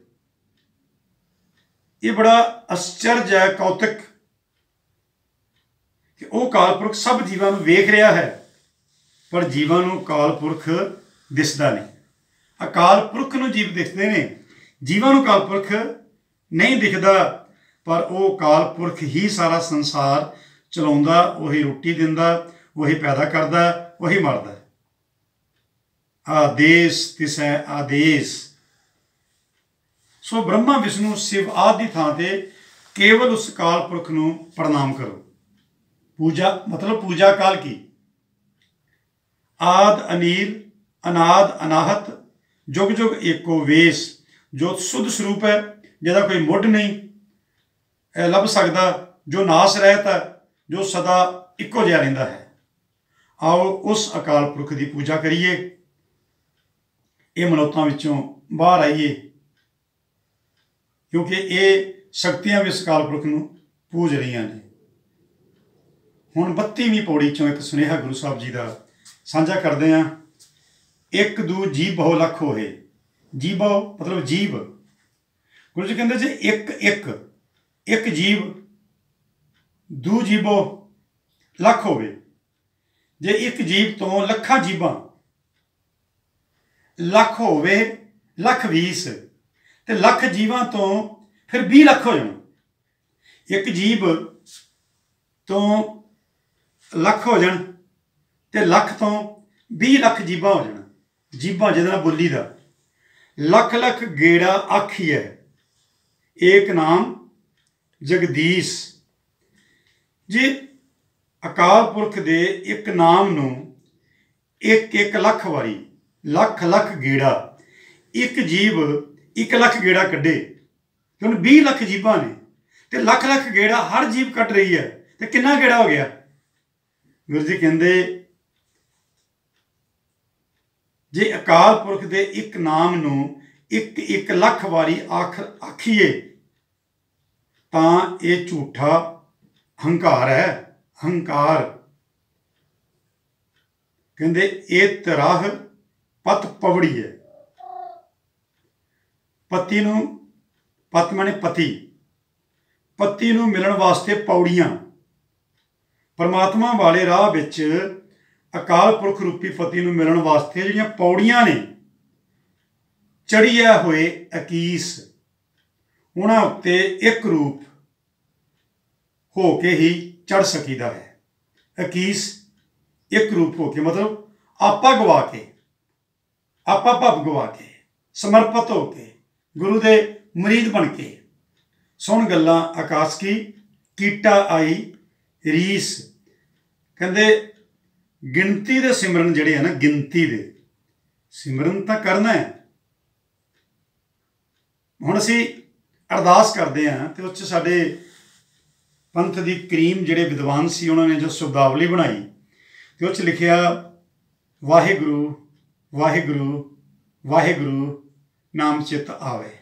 ਇਹ ਬੜਾ ਅਸਚਰਜ ਹੈ, ਕੌਤਕ, ਕਿ ਉਹ ਕਾਲਪੁਰਖ ਸਭ ਜੀਵਾਂ ਨੂੰ ਵੇਖ ਰਿਹਾ ਹੈ, ਪਰ ਜੀਵਾਂ ਨੂੰ ਕਾਲਪੁਰਖ ਦਿਸਦਾ ਨਹੀਂ। ਅਕਾਲ ਪੁਰਖ ਨੂੰ ਜੀਵ ਦਿਖਦੇ ਨੇ। ਜੀਵਾਂ ਨੂੰ ਕਾਲਪੁਰਖ ਨਹੀਂ ਦਿਖਦਾ, ਪਰ ਉਹ ਕਾਲਪੁਰਖ ਹੀ ਸਾਰਾ ਸੰਸਾਰ ਚਲਾਉਂਦਾ, ਉਹੀ ਰੋਟੀ ਦਿੰਦਾ, ਉਹੀ ਪੈਦਾ ਕਰਦਾ, ਉਹੀ ਮਰਦਾ। ਆਦੇਸ਼ ਤਿਸੈ ਆਦੇਸ਼। ਸੋ ਬ੍ਰਹਮਾ ਵਿਸ਼ਨੂੰ ਸ਼ਿਵ ਆਦਿ ਦੀ ਥਾਂ ਤੇ ਕੇਵਲ ਉਸ ਕਾਲ ਪੁਰਖ ਨੂੰ ਪ੍ਰਣਾਮ ਕਰੋ। ਪੂਜਾ, ਮਤਲਬ ਪੂਜਾ ਕਾਲ ਕੀ? ਆਦ, ਅਨੀਲ, ਅਨਾਦ, ਅਨਾਹਤ, ਜੁਗ ਜੁਗ ਏਕੋ ਵੇਸ, ਜੋ ਸੁਧ ਸਰੂਪ ਹੈ, ਜਿਹਦਾ ਕੋਈ ਮੁੱਢ ਨਹੀਂ। ਲੱਭ ਸਕਦਾ, ਜੋ ਨਾਸ ਰਹਿਤ ਹੈ, ਜੋ ਸਦਾ ਇੱਕੋ ਜਿਹਾ ਰਹਿੰਦਾ ਹੈ। ਆਓ ਉਸ ਅਕਾਲ ਪੁਰਖ ਦੀ ਪੂਜਾ ਕਰੀਏ। ਇਹ ਮਨੋਤਾਂ ਵਿੱਚੋਂ ਬਾਹਰ ਆਈਏ। ਕਿਉਂਕਿ ਇਹ ਸ਼ਕਤੀਆਂ ਵੀ ਅਕਾਲ ਪੁਰਖ ਨੂੰ ਪੂਜ ਰਹੀਆਂ ਨੇ। ਹੁਣ 32ਵੀਂ ਪੌੜੀ ਚੋਂ ਇੱਕ ਸੁਨੇਹਾ ਗੁਰੂ ਸਾਹਿਬ ਜੀ ਦਾ ਸਾਂਝਾ ਕਰਦੇ ਆਂ ਇੱਕ ਦੂ ਜੀ ਬਹੁ ਲੱਖ ਹੋਏ। ਜੀ ਬਹੁ ਮਤਲਬ ਜੀਵ ਗੁਰੂ ਜੀ ਕਹਿੰਦੇ ਜੇ, ਇੱਕ ਇੱਕ ਇੱਕ ਜੀਵ ਦੂ ਜੀਵੋ ਲੱਖ ਹੋਵੇ। ਜੇ ਇੱਕ ਜੀਵ ਤੋਂ ਲੱਖਾਂ ਜੀਵਾਂ ਲੱਖ ਹੋਵੇ, ਲੱਖ 20 ਤੇ ਲੱਖ ਜੀਵਾਂ ਤੋਂ ਫਿਰ 20 ਲੱਖ ਹੋ ਜਾਣ। ਇੱਕ ਜੀਵ ਤੋਂ ਲੱਖ ਹੋ ਜਾਣ ਤੇ ਲੱਖ ਤੋਂ 20 ਲੱਖ ਜੀਬਾਂ ਹੋ ਜਾਣ। ਜੀਬਾਂ ਜਿਹਦੇ ਨਾਲ ਬੋਲੀ ਦਾ। ਲੱਖ ਲੱਖ ਗੇੜਾ ਆਖੀ ਆਖੀਐ ਏਕ ਨਾਮ ਜਗਦੀਸ਼। ਜੇ ਅਕਾਲ ਪੁਰਖ ਦੇ ਇੱਕ ਨਾਮ ਨੂੰ ਇੱਕ ਇੱਕ ਲੱਖ ਵਾਰੀ, ਲੱਖ ਲੱਖ ਗੇੜਾ, ਇੱਕ ਜੀਵ ਇੱਕ ਲੱਖ ਗੇੜਾ ਕੱਢੇ ਹੁਣ 20 ਲੱਖ ਜੀਬਾਂ ਨੇ ਤੇ ਲੱਖ ਲੱਖ ਗੇੜਾ ਹਰ ਜੀਵ ਕੱਢ ਰਹੀ ਹੈ ਤੇ ਕਿੰਨਾ ਗੇੜਾ ਹੋ ਗਿਆ? ਗੁਰੂ ਜੀ ਕਹਿੰਦੇ, ਜੇ ਅਕਾਲ ਪੁਰਖ ਦੇ ਇੱਕ ਨਾਮ ਨੂੰ ਇੱਕ ਇੱਕ ਲੱਖ ਵਾਰੀ ਆਖ, ਆਖੀਏ, ਤਾਂ ਇਹ ਝੂਠਾ ਹੰਕਾਰ ਹੈ, ਹੰਕਾਰ। ਕਹਿੰਦੇ, ਇਹ ਤਰਾਹ ਪਤ ਪਵੜੀ ਹੈ। ਪਤੀ ਨੂੰ ਪਤ ਮਾਨੇ ਪਤੀ। ਪਤੀ ਨੂੰ ਮਿਲਣ ਵਾਸਤੇ ਪੌੜੀਆਂ। ਪਰਮਾਤਮਾ ਵਾਲੇ ਰਾਹ ਵਿੱਚ ਅਕਾਲ ਪੁਰਖ ਰੂਪੀ ਪਤੀ ਨੂੰ ਮਿਲਣ ਵਾਸਤੇ ਜਿਹੜੀਆਂ ਪੌੜੀਆਂ ਨੇ ਚੜੀਆ ਹੋਏ ਅਕੀਸ, ਉਹਨਾਂ ਉੱਤੇ ਇੱਕ ਰੂਪ ਹੋ ਕੇ ਹੀ ਚੜ ਸਕੀਦਾ ਹੈ। ਅਕੀਸ ਇੱਕ ਰੂਪ ਹੋ ਕੇ, ਮਤਲਬ ਆਪਾ ਗਵਾ ਕੇ, ਆਪਾ ਭਵ ਗਵਾ ਕੇ, ਸਮਰਪਿਤ ਹੋ ਕੇ ਗੁਰੂ ਦੇ ਮਰੀਦ ਬਣ ਕੇ। ਸੁਣ ਗੱਲਾਂ ਆਕਾਸ਼ ਕੀ, ਕੀਟਾ ਆਈ, ਰੀਸ। ਕਹਿੰਦੇ, ਗਿਣਤੀ ਦੇ ਸਿਮਰਨ ਜਿਹੜੇ ਆ ਨਾ, ਗਿਣਤੀ ਦੇ। ਸਿਮਰਨ ਤਾਂ ਕਰਨਾ ਹੈ। ਹੁਣ ਅਸੀਂ ਅਰਦਾਸ ਕਰਦੇ ਆ ਤੇ ਉਸ ਚ ਸਾਡੇ ਪੰਥ ਦੀ ਕਰੀਮ ਜਿਹੜੇ ਵਿਦਵਾਨ ਸੀ, ਉਹਨਾਂ ਨੇ ਜੋ ਸ਼ਬਦਾਵਲੀ ਬਣਾਈ, ਤੇ ਉਸ ਚ ਲਿਖਿਆ, ਵਾਹਿਗੁਰੂ ਵਾਹਿਗੁਰੂ ਵਾਹਿਗੁਰੂ। ਨਾਮ ਚਿਤ ਆਵੇ।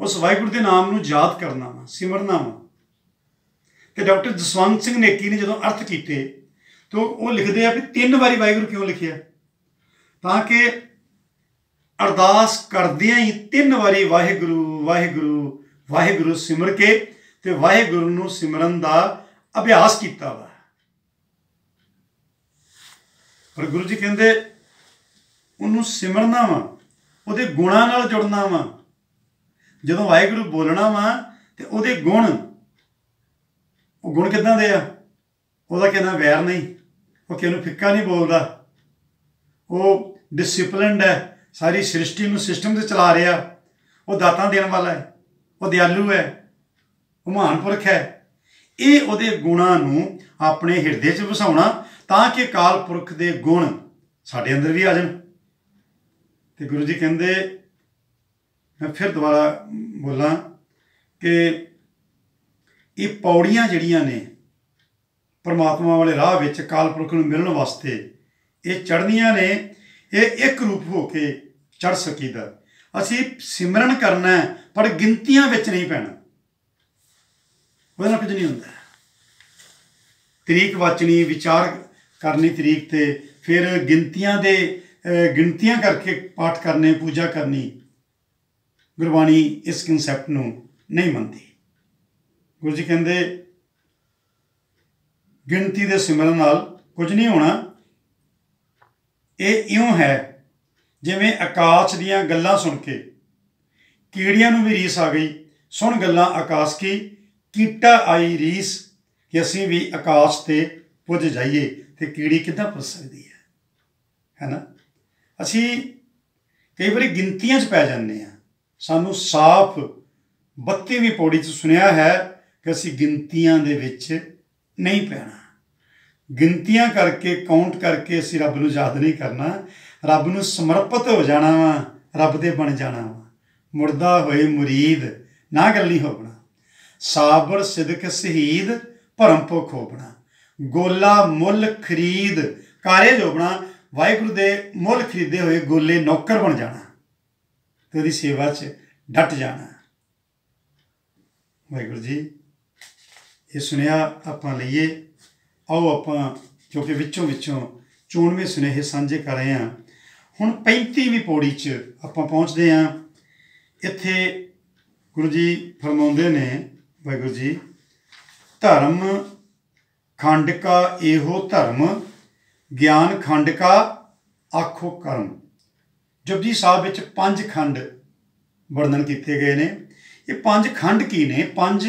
ਉਸ ਵਾਹਿਗੁਰੂ ਦੇ ਨਾਮ ਨੂੰ ਯਾਦ ਕਰਨਾ ਵਾ, ਸਿਮਰਨਾ ਵਾ। ਤੇ ਡਾਕਟਰ ਜਸਵੰਤ ਸਿੰਘ ਨੇਕੀ ਨੇ ਜਦੋਂ ਅਰਥ ਕੀਤੇ, ਤਾਂ ਉਹ ਲਿਖਦੇ ਆ ਵੀ ਤਿੰਨ ਵਾਰੀ ਵਾਹਿਗੁਰੂ ਕਿਉਂ ਲਿਖਿਆ? ਤਾਂ ਕਿ ਅਰਦਾਸ ਕਰਦਿਆਂ ਹੀ ਤਿੰਨ ਵਾਰੀ ਵਾਹਿਗੁਰੂ ਵਾਹਿਗੁਰੂ ਵਾਹਿਗੁਰੂ ਸਿਮਰ ਕੇ ਤੇ ਵਾਹਿਗੁਰੂ ਨੂੰ ਸਿਮਰਨ ਦਾ ਅਭਿਆਸ ਕੀਤਾ ਵਾ। ਪਰ ਗੁਰੂ ਜੀ ਕਹਿੰਦੇ, ਉਹਨੂੰ ਸਿਮਰਨਾ ਵਾ। ਉਹਦੇ ਗੁਣਾਂ ਨਾਲ ਜੁੜਨਾ ਵਾ। ਜਦੋਂ ਵਾਹਿਗੁਰੂ ਬੋਲਣਾ ਵਾ ਤੇ ਉਹਦੇ ਗੁਣ, ਉਹ ਗੁਣ ਕਿਦਾਂ ਦੇ ਆ? ਉਹਦਾ ਕਿਹਨਾਂ ਵੈਰ ਨਹੀਂ। ਉਹ ਕਿਹਨੂੰ ਫਿੱਕਾ ਨਹੀਂ ਬੋਲਦਾ। ਉਹ ਡਿਸਪਲਿਨਡ ਹੈ। ਸਾਰੀ ਸ੍ਰਿਸ਼ਟੀ ਨੂੰ ਸਿਸਟਮ ਤੇ ਚਲਾ ਰਿਹਾ। ਉਹ ਦਾਤਾਂ ਦੇਣ ਵਾਲਾ ਹੈ। ਉਹ ਦਿਆਲੂ ਹੈ। ਉਹ ਮਹਾਨ ਪੁਰਖ ਹੈ। ਇਹ ਉਹਦੇ ਗੁਣਾਂ ਨੂੰ ਆਪਣੇ ਹਿਰਦੇ 'ਚ ਵਸਾਉਣਾ ਤਾਂ ਕਿ ਕਾਲ ਪੁਰਖ ਦੇ ਗੁਣ ਸਾਡੇ ਅੰਦਰ ਵੀ ਆ ਜਾਣ। ਤੇ ਗੁਰੂ ਜੀ ਕਹਿੰਦੇ, ਮੈਂ ਫਿਰ ਦੁਬਾਰਾ ਬੋਲਾਂ ਕਿ ਇਹ ਪੌੜੀਆਂ ਜਿਹੜੀਆਂ ਨੇ ਪਰਮਾਤਮਾ ਵਾਲੇ ਰਾਹ ਵਿੱਚ ਕਾਲ ਪੁਰਖ ਨੂੰ ਮਿਲਣ ਵਾਸਤੇ ਇਹ ਚੜ੍ਹਨੀਆਂ ਨੇ, ਇਹ ਇੱਕ ਰੂਪ ਹੋ ਕੇ ਚੜ ਸਕੀਦਾ। ਅਸੀਂ ਸਿਮਰਨ ਕਰਨਾ ਪਰ ਗਿਣਤੀਆਂ ਵਿੱਚ ਨਹੀਂ ਪੈਣਾ। ਉਹਦੇ ਨਾਲ ਕੁਝ ਨਹੀਂ ਹੁੰਦਾ। ਤਰੀਕ ਵਾਚਣੀ ਵਿਚਾਰ ਕਰਨੀ ਤਰੀਕ ਤੇ, ਫਿਰ ਗਿਣਤੀਆਂ ਦੇ ਗਿਣਤੀਆਂ ਕਰਕੇ ਪਾਠ ਕਰਨੇ, ਪੂਜਾ ਕਰਨੀ ਗੁਰਬਾਣੀ ਇਸ ਕਨਸੈਪਟ ਨੂੰ ਨਹੀਂ ਮੰਨਦੀ। ਗੁਰੂ ਜੀ ਕਹਿੰਦੇ, ਗਿਣਤੀ ਦੇ ਸਿਮਰਨ ਨਾਲ ਕੁਝ ਨਹੀਂ ਹੋਣਾ। ਇਹ ਇਉਂ ਹੈ, ਜਿਵੇਂ ਆਕਾਸ਼ ਦੀਆਂ ਗੱਲਾਂ ਸੁਣ ਕੇ ਕੀੜੀਆਂ ਨੂੰ ਵੀ ਰੀਸ ਆ ਗਈ। ਸੁਣ ਗੱਲਾਂ ਆਕਾਸ਼ ਕੀ, ਕੀਟਾ ਆਈ ਰੀਸ ਕਿ ਅਸੀਂ ਵੀ ਆਕਾਸ਼ ਤੇ ਪੁੱਜ ਜਾਈਏ ਤੇ ਕੀੜੀ ਕਿੱਦਾਂ ਪੁੱਜ ਸਕਦੀ ਹੈ? ਹੈਨਾ ਅਸੀਂ ਕਈ ਵਾਰੀ ਗਿਣਤੀਆਂ 'ਚ ਪੈ ਜਾਂਦੇ ਆ ਸਾਨੂੰ ਸਾਫ਼ 32ਵੀਂ ਪੌੜੀ 'ਚ ਸੁਣਿਆ ਹੈ ਕਿ ਅਸੀਂ ਗਿਣਤੀਆਂ ਦੇ ਵਿੱਚ ਨਹੀਂ ਪੈਣਾ। ਗਿਣਤੀਆਂ ਕਰਕੇ ਕਾਊਂਟ ਕਰਕੇ ਅਸੀਂ ਰੱਬ ਨੂੰ ਯਾਦ ਨਹੀਂ ਕਰਨਾ। ਰੱਬ ਨੂੰ ਸਮਰਪਿਤ ਹੋ ਜਾਣਾ ਵਾ, ਰੱਬ ਦੇ ਬਣ ਜਾਣਾ ਵਾ। ਮੁਰਦਾ ਹੋਏ ਮੁਰੀਦ, ਨਾ ਗੱਲੀ ਹੋਣਾ ਸਾਬਰ, ਸਿਦਕ, ਸ਼ਹੀਦ ਭਰਮ ਭੁਖ ਹੋਣਾ ਗੋਲਾ, ਮੁੱਲ, ਖਰੀਦ ਕਾਰੇ ਜੋਬਣਾ ਵਾਹਿਗੁਰੂ ਦੇ ਮੁੱਲ ਖਰੀਦੇ ਹੋਏ ਗੋਲੇ ਨੌਕਰ ਬਣ ਜਾਣਾ ਤੇ ਉਹਦੀ ਸੇਵਾ 'ਚ ਡਟ ਜਾਣਾ। ਵਾਹਿਗੁਰੂ ਜੀ, ਇਹ ਸੁਨੇਹਾ ਆਪਾਂ ਲਈਏ। ਆਓ ਆਪਾਂ ਜੋ ਕਿ ਵਿੱਚੋਂ ਵਿੱਚੋਂ ਚੋਣਵੇਂ ਸੁਨੇਹੇ ਸਾਂਝੇ ਕਰ ਰਹੇ ਹਾਂ। ਹੁਣ 35ਵੀਂ ਪੌੜੀ 'ਚ ਆਪਾਂ ਪਹੁੰਚਦੇ ਹਾਂ। ਇੱਥੇ ਗੁਰੂ ਜੀ ਫਰਮਾਉਂਦੇ ਨੇ, ਵਾਹਿਗੁਰੂ ਜੀ, ਧਰਮ ਖੰਡ ਕਾ ਇਹੋ ਧਰਮ ਗਿਆਨ ਖੰਡ ਕਾ ਆਖੋ ਕਰਮ। ਜਪਜੀ ਸਾਹਿਬ ਵਿੱਚ ਪੰਜ ਖੰਡ ਵਰਣਨ ਕੀਤੇ ਗਏ ਨੇ। ਇਹ ਪੰਜ ਖੰਡ ਕੀ ਨੇ? ਪੰਜ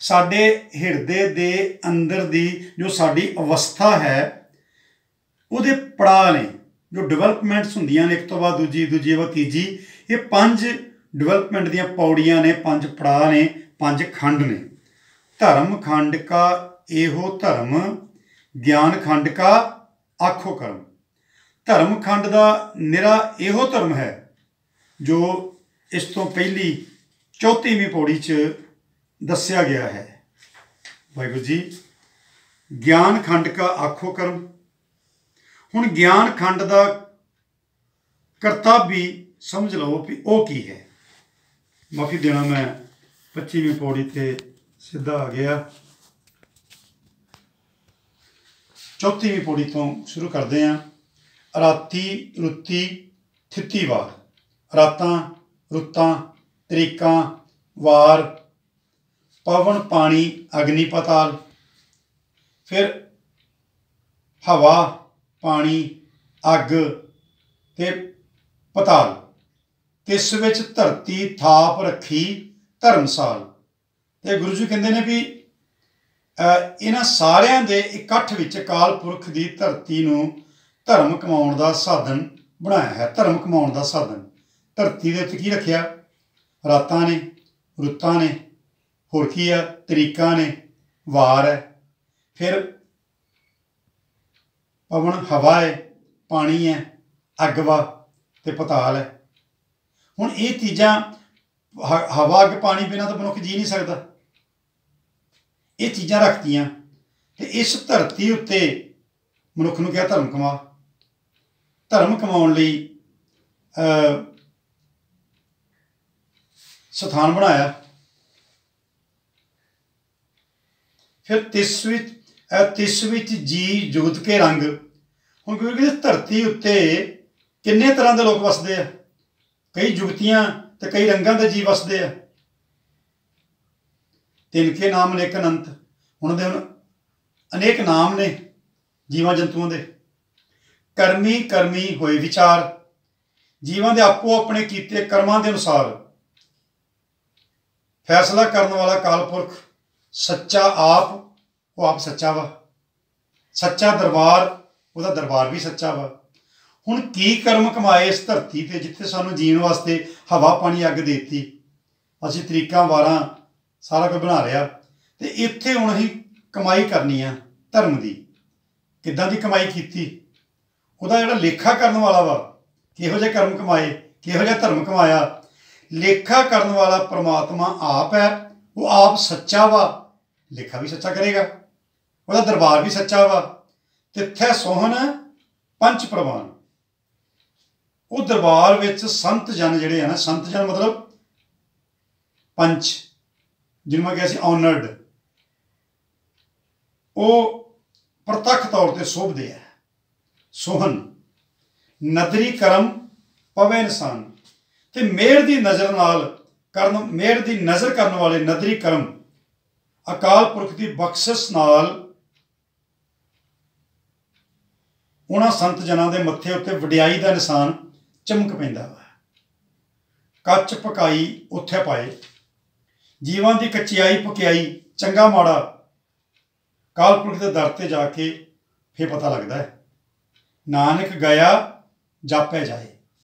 ਸਾਡੇ ਹਿਰਦੇ ਦੇ ਅੰਦਰ ਦੀ ਜੋ ਸਾਡੀ ਅਵਸਥਾ ਹੈ, ਉਹਦੇ ਪੜਾਅ ਨੇ। ਜੋ ਡਿਵੈਲਪਮੈਂਟਸ ਹੁੰਦੀਆਂ ਨੇ, ਇੱਕ ਤੋਂ ਬਾਅਦ ਦੂਜੀ ਦੂਜੀ ਬਾਅਦ ਤੀਜੀ, ਇਹ ਪੰਜ ਡਿਵੈਲਪਮੈਂਟ ਦੀਆਂ ਪੌੜੀਆਂ ਨੇ, ਪੰਜ ਪੜਾਅ ਨੇ, ਪੰਜ ਖੰਡ ਨੇ। ਧਰਮ ਖੰਡ ਕਾ ਇਹੋ ਧਰਮ, ਗਿਆਨ ਖੰਡ ਕਾ ਆਖੋ ਕਰਮ। ਧਰਮ ਖੰਡ ਦਾ ਨਿਰਾ ਇਹੋ ਧਰਮ ਹੈ, ਜੋ ਇਸ ਤੋਂ ਪਹਿਲੀ 34ਵੀਂ ਪੌੜੀ 'ਚ ਦੱਸਿਆ ਗਿਆ ਹੈ। ਵਾਹਿਗੁਰੂ ਜੀ, ਗਿਆਨ ਖੰਡ ਕਾ ਆਖੋ ਕਰਮ। ਹੁਣ ਗਿਆਨ ਖੰਡ ਦਾ ਕਰਤੱਵ ਵੀ ਸਮਝ ਲਓ ਵੀ ਉਹ ਕੀ ਹੈ। ਮਾਫੀ ਦੇਣਾ ਮੈਂ 25ਵੀਂ ਪੌੜੀ ਤੇ ਸਿੱਧਾ ਆ ਗਿਆ। ਚੌਥੀਵੀਂ ਪੌੜੀ ਤੋਂ ਸ਼ੁਰੂ ਕਰਦੇ ਹਾਂ। ਰਾਤੀ ਰੁੱਤੀ ਥਿੱਤੀ ਵਾਰ। ਰਾਤਾਂ ਰੁੱਤਾਂ, ਤਰੀਕਾਂ, ਵਾਰ, ਪਵਨ, ਪਾਣੀ, ਅਗਨੀ, ਪਤਾਲ। ਫਿਰ ਹਵਾ, ਪਾਣੀ, ਅੱਗ ਤੇ ਪਤਾਲ। ਤਿਸ ਵਿੱਚ ਧਰਤੀ ਥਾਪ ਰੱਖੀ ਧਰਮਸਾਲ। ਤੇ ਗੁਰੂ ਜੀ ਕਹਿੰਦੇ ਨੇ ਵੀ ਇਹਨਾਂ ਸਾਰਿਆਂ ਦੇ ਇਕੱਠ ਵਿੱਚ ਕਾਲ ਪੁਰਖ ਦੀ ਧਰਤੀ ਨੂੰ ਧਰਮ ਕਮਾਉਣ ਦਾ ਸਾਧਨ ਬਣਾਇਆ ਹੈ, ਧਰਮ ਕਮਾਉਣ ਦਾ ਸਾਧਨ। ਧਰਤੀ ਦੇ ਉੱਤੇ ਕੀ ਰੱਖਿਆ? ਰਾਤਾਂ ਨੇ, ਰੁੱਤਾਂ ਨੇ, ਹੋਰ ਕੀ ਆ? ਤਰੀਕਾਂ ਨੇ, ਵਾਰ ਹੈ। ਫਿਰ ਪਵਨ ਹਵਾ ਹੈ, ਪਾਣੀ ਹੈ, ਅੱਗ ਵਾ ਤੇ ਪਤਾਲ ਹੈ। ਹੁਣ ਇਹ ਚੀਜ਼ਾਂ ਹਵਾ, ਅੱਗ, ਪਾਣੀ ਬਿਨਾਂ ਤਾਂ ਮਨੁੱਖ ਜੀ ਨਹੀਂ ਸਕਦਾ। ਇਹ ਚੀਜ਼ਾਂ ਰੱਖਤੀਆਂ ਤੇ ਇਸ ਧਰਤੀ ਉੱਤੇ ਮਨੁੱਖ ਨੂੰ ਕਿਹਾ ਧਰਮ ਕਮਾ? ਧਰਮ ਕਮਾਉਣ ਲਈ ਸਥਾਨ ਬਣਾਇਆ। ਫਿਰ ਤਿਸ ਵਿੱਚ ਤਿਸ ਵਿੱਚ ਜੀ, ਜੋਤ ਕੇ ਰੰਗ। ਹੁਣ ਕਿਉਂਕਿ ਧਰਤੀ ਉੱਤੇ ਕਿੰਨੇ ਤਰ੍ਹਾਂ ਦੇ ਲੋਕ ਵਸਦੇ ਆ? ਕਈ ਜੁਗਤੀਆਂ ਤੇ ਕਈ ਰੰਗਾਂ ਦੇ ਜੀ ਵਸਦੇ ਆ। ਤਿੰਨ ਨਾਮ ਨੇ ਇੱਕ ਅਨੰਤ। ਹੁਣ ਦੇ ਅਨੇਕ ਨਾਮ ਨੇ ਜੀਵਾਂ ਜੰਤੂਆਂ ਦੇ। ਕਰਮੀ ਕਰਮੀ ਹੋਏ ਵਿਚਾਰ। ਜੀਵਾਂ ਦੇ ਆਪੋ ਆਪਣੇ ਕੀਤੇ ਕਰਮਾਂ ਦੇ ਅਨੁਸਾਰ। ਫੈਸਲਾ ਕਰਨ ਵਾਲਾ ਕਾਲਪੁਰਖ ਸੱਚਾ ਆਪ, ਉਹ ਆਪ ਸੱਚਾ ਵਾ। ਸੱਚਾ ਦਰਬਾਰ, ਉਹਦਾ ਦਰਬਾਰ ਵੀ ਸੱਚਾ ਵਾ। ਹੁਣ ਕੀ ਕਰਮ ਕਮਾਏ ਇਸ ਧਰਤੀ ਤੇ ਜਿੱਥੇ ਸਾਨੂੰ ਜੀਣ ਵਾਸਤੇ ਹਵਾ, ਪਾਣੀ, ਅੱਗ ਦੇਤੀ? ਅਸੀਂ ਤਰੀਕਾਂ, ਵਾਰਾਂ ਸਾਰਾ ਕੁਝ ਬਣਾ ਲਿਆ। ਤੇ ਇੱਥੇ ਹੁਣ ਅਸੀਂ ਕਮਾਈ ਕਰਨੀ ਆ ਧਰਮ ਦੀ। ਕਿੱਦਾਂ ਦੀ ਕਮਾਈ ਕੀਤੀ? ਉਹਦਾ ਜਿਹੜਾ ਲੇਖਾ ਕਰਨ ਵਾਲਾ ਵਾ, ਕਿਹੋ ਜਿਹੇ ਕਰਮ ਕਮਾਏ, ਕਿਹੋ ਜਿਹਾ ਧਰਮ ਕਮਾਇਆ। ਲੇਖਾ ਕਰਨ ਵਾਲਾ ਪ੍ਰਮਾਤਮਾ ਆਪ ਹੈ, ਉਹ ਆਪ ਸੱਚਾ ਵਾ, ਲੇਖਾ ਵੀ ਸੱਚਾ ਕਰੇਗਾ। ਉਹਦਾ ਦਰਬਾਰ ਵੀ ਸੱਚਾ ਵਾ। ਤਿੱਥੇ ਸੋਹਣ ਪੰਚ ਪ੍ਰਵਾਨ। ਉਹ ਦਰਬਾਰ ਵਿੱਚ ਸੰਤ ਜਨ ਜਿਹੜੇ ਆ ਨਾ, ਸੰਤ ਜਨ ਮਤਲਬ ਪੰਚ ਜਿਹਨੂੰ ਮੈਂ ਕਿਹਾ ਸੀ ਆਨਰਡ ਉਹ ਪ੍ਰਤੱਖ ਤੌਰ ਤੇ ਸੋਭਦੇ ਆ। ਸੋਹਨ, ਨਦਰੀ ਕਰਮ, ਪਵੇ ਇਨਸਾਨ। ਤੇ ਮਿਹਰ ਦੀ ਨਜ਼ਰ ਨਾਲ ਕਰਨ ਮਿਹਰ ਦੀ ਨਜ਼ਰ ਕਰਨ ਵਾਲੇ ਨਦਰੀ ਕਰਮ, ਅਕਾਲ ਪੁਰਖ ਦੀ ਬਖਸ਼ਿਸ਼ ਨਾਲ ਉਹਨਾਂ ਸੰਤ ਜਨਾਂ ਦੇ ਮੱਥੇ ਉੱਤੇ ਵਡਿਆਈ ਦਾ ਨਿਸ਼ਾਨ ਚਮਕ ਪੈਂਦਾ ਵਾ। ਕੱਚ ਪਕਾਈ ਉੱਥੇ ਪਾਏ। ਜੀਵਾਂ ਦੀ ਕੱਚਿਆਈ ਪਕਿਆਈ, ਚੰਗਾ ਮਾੜਾ ਕਾਲਪੁਰਖ ਦੇ ਦਰ ਤੇ ਜਾ ਕੇ ਫੇ ਪਤਾ ਲੱਗਦਾ ਹੈ। ਨਾਨਕ ਗਿਆ, ਜਾਪੇ ਜਾਏ।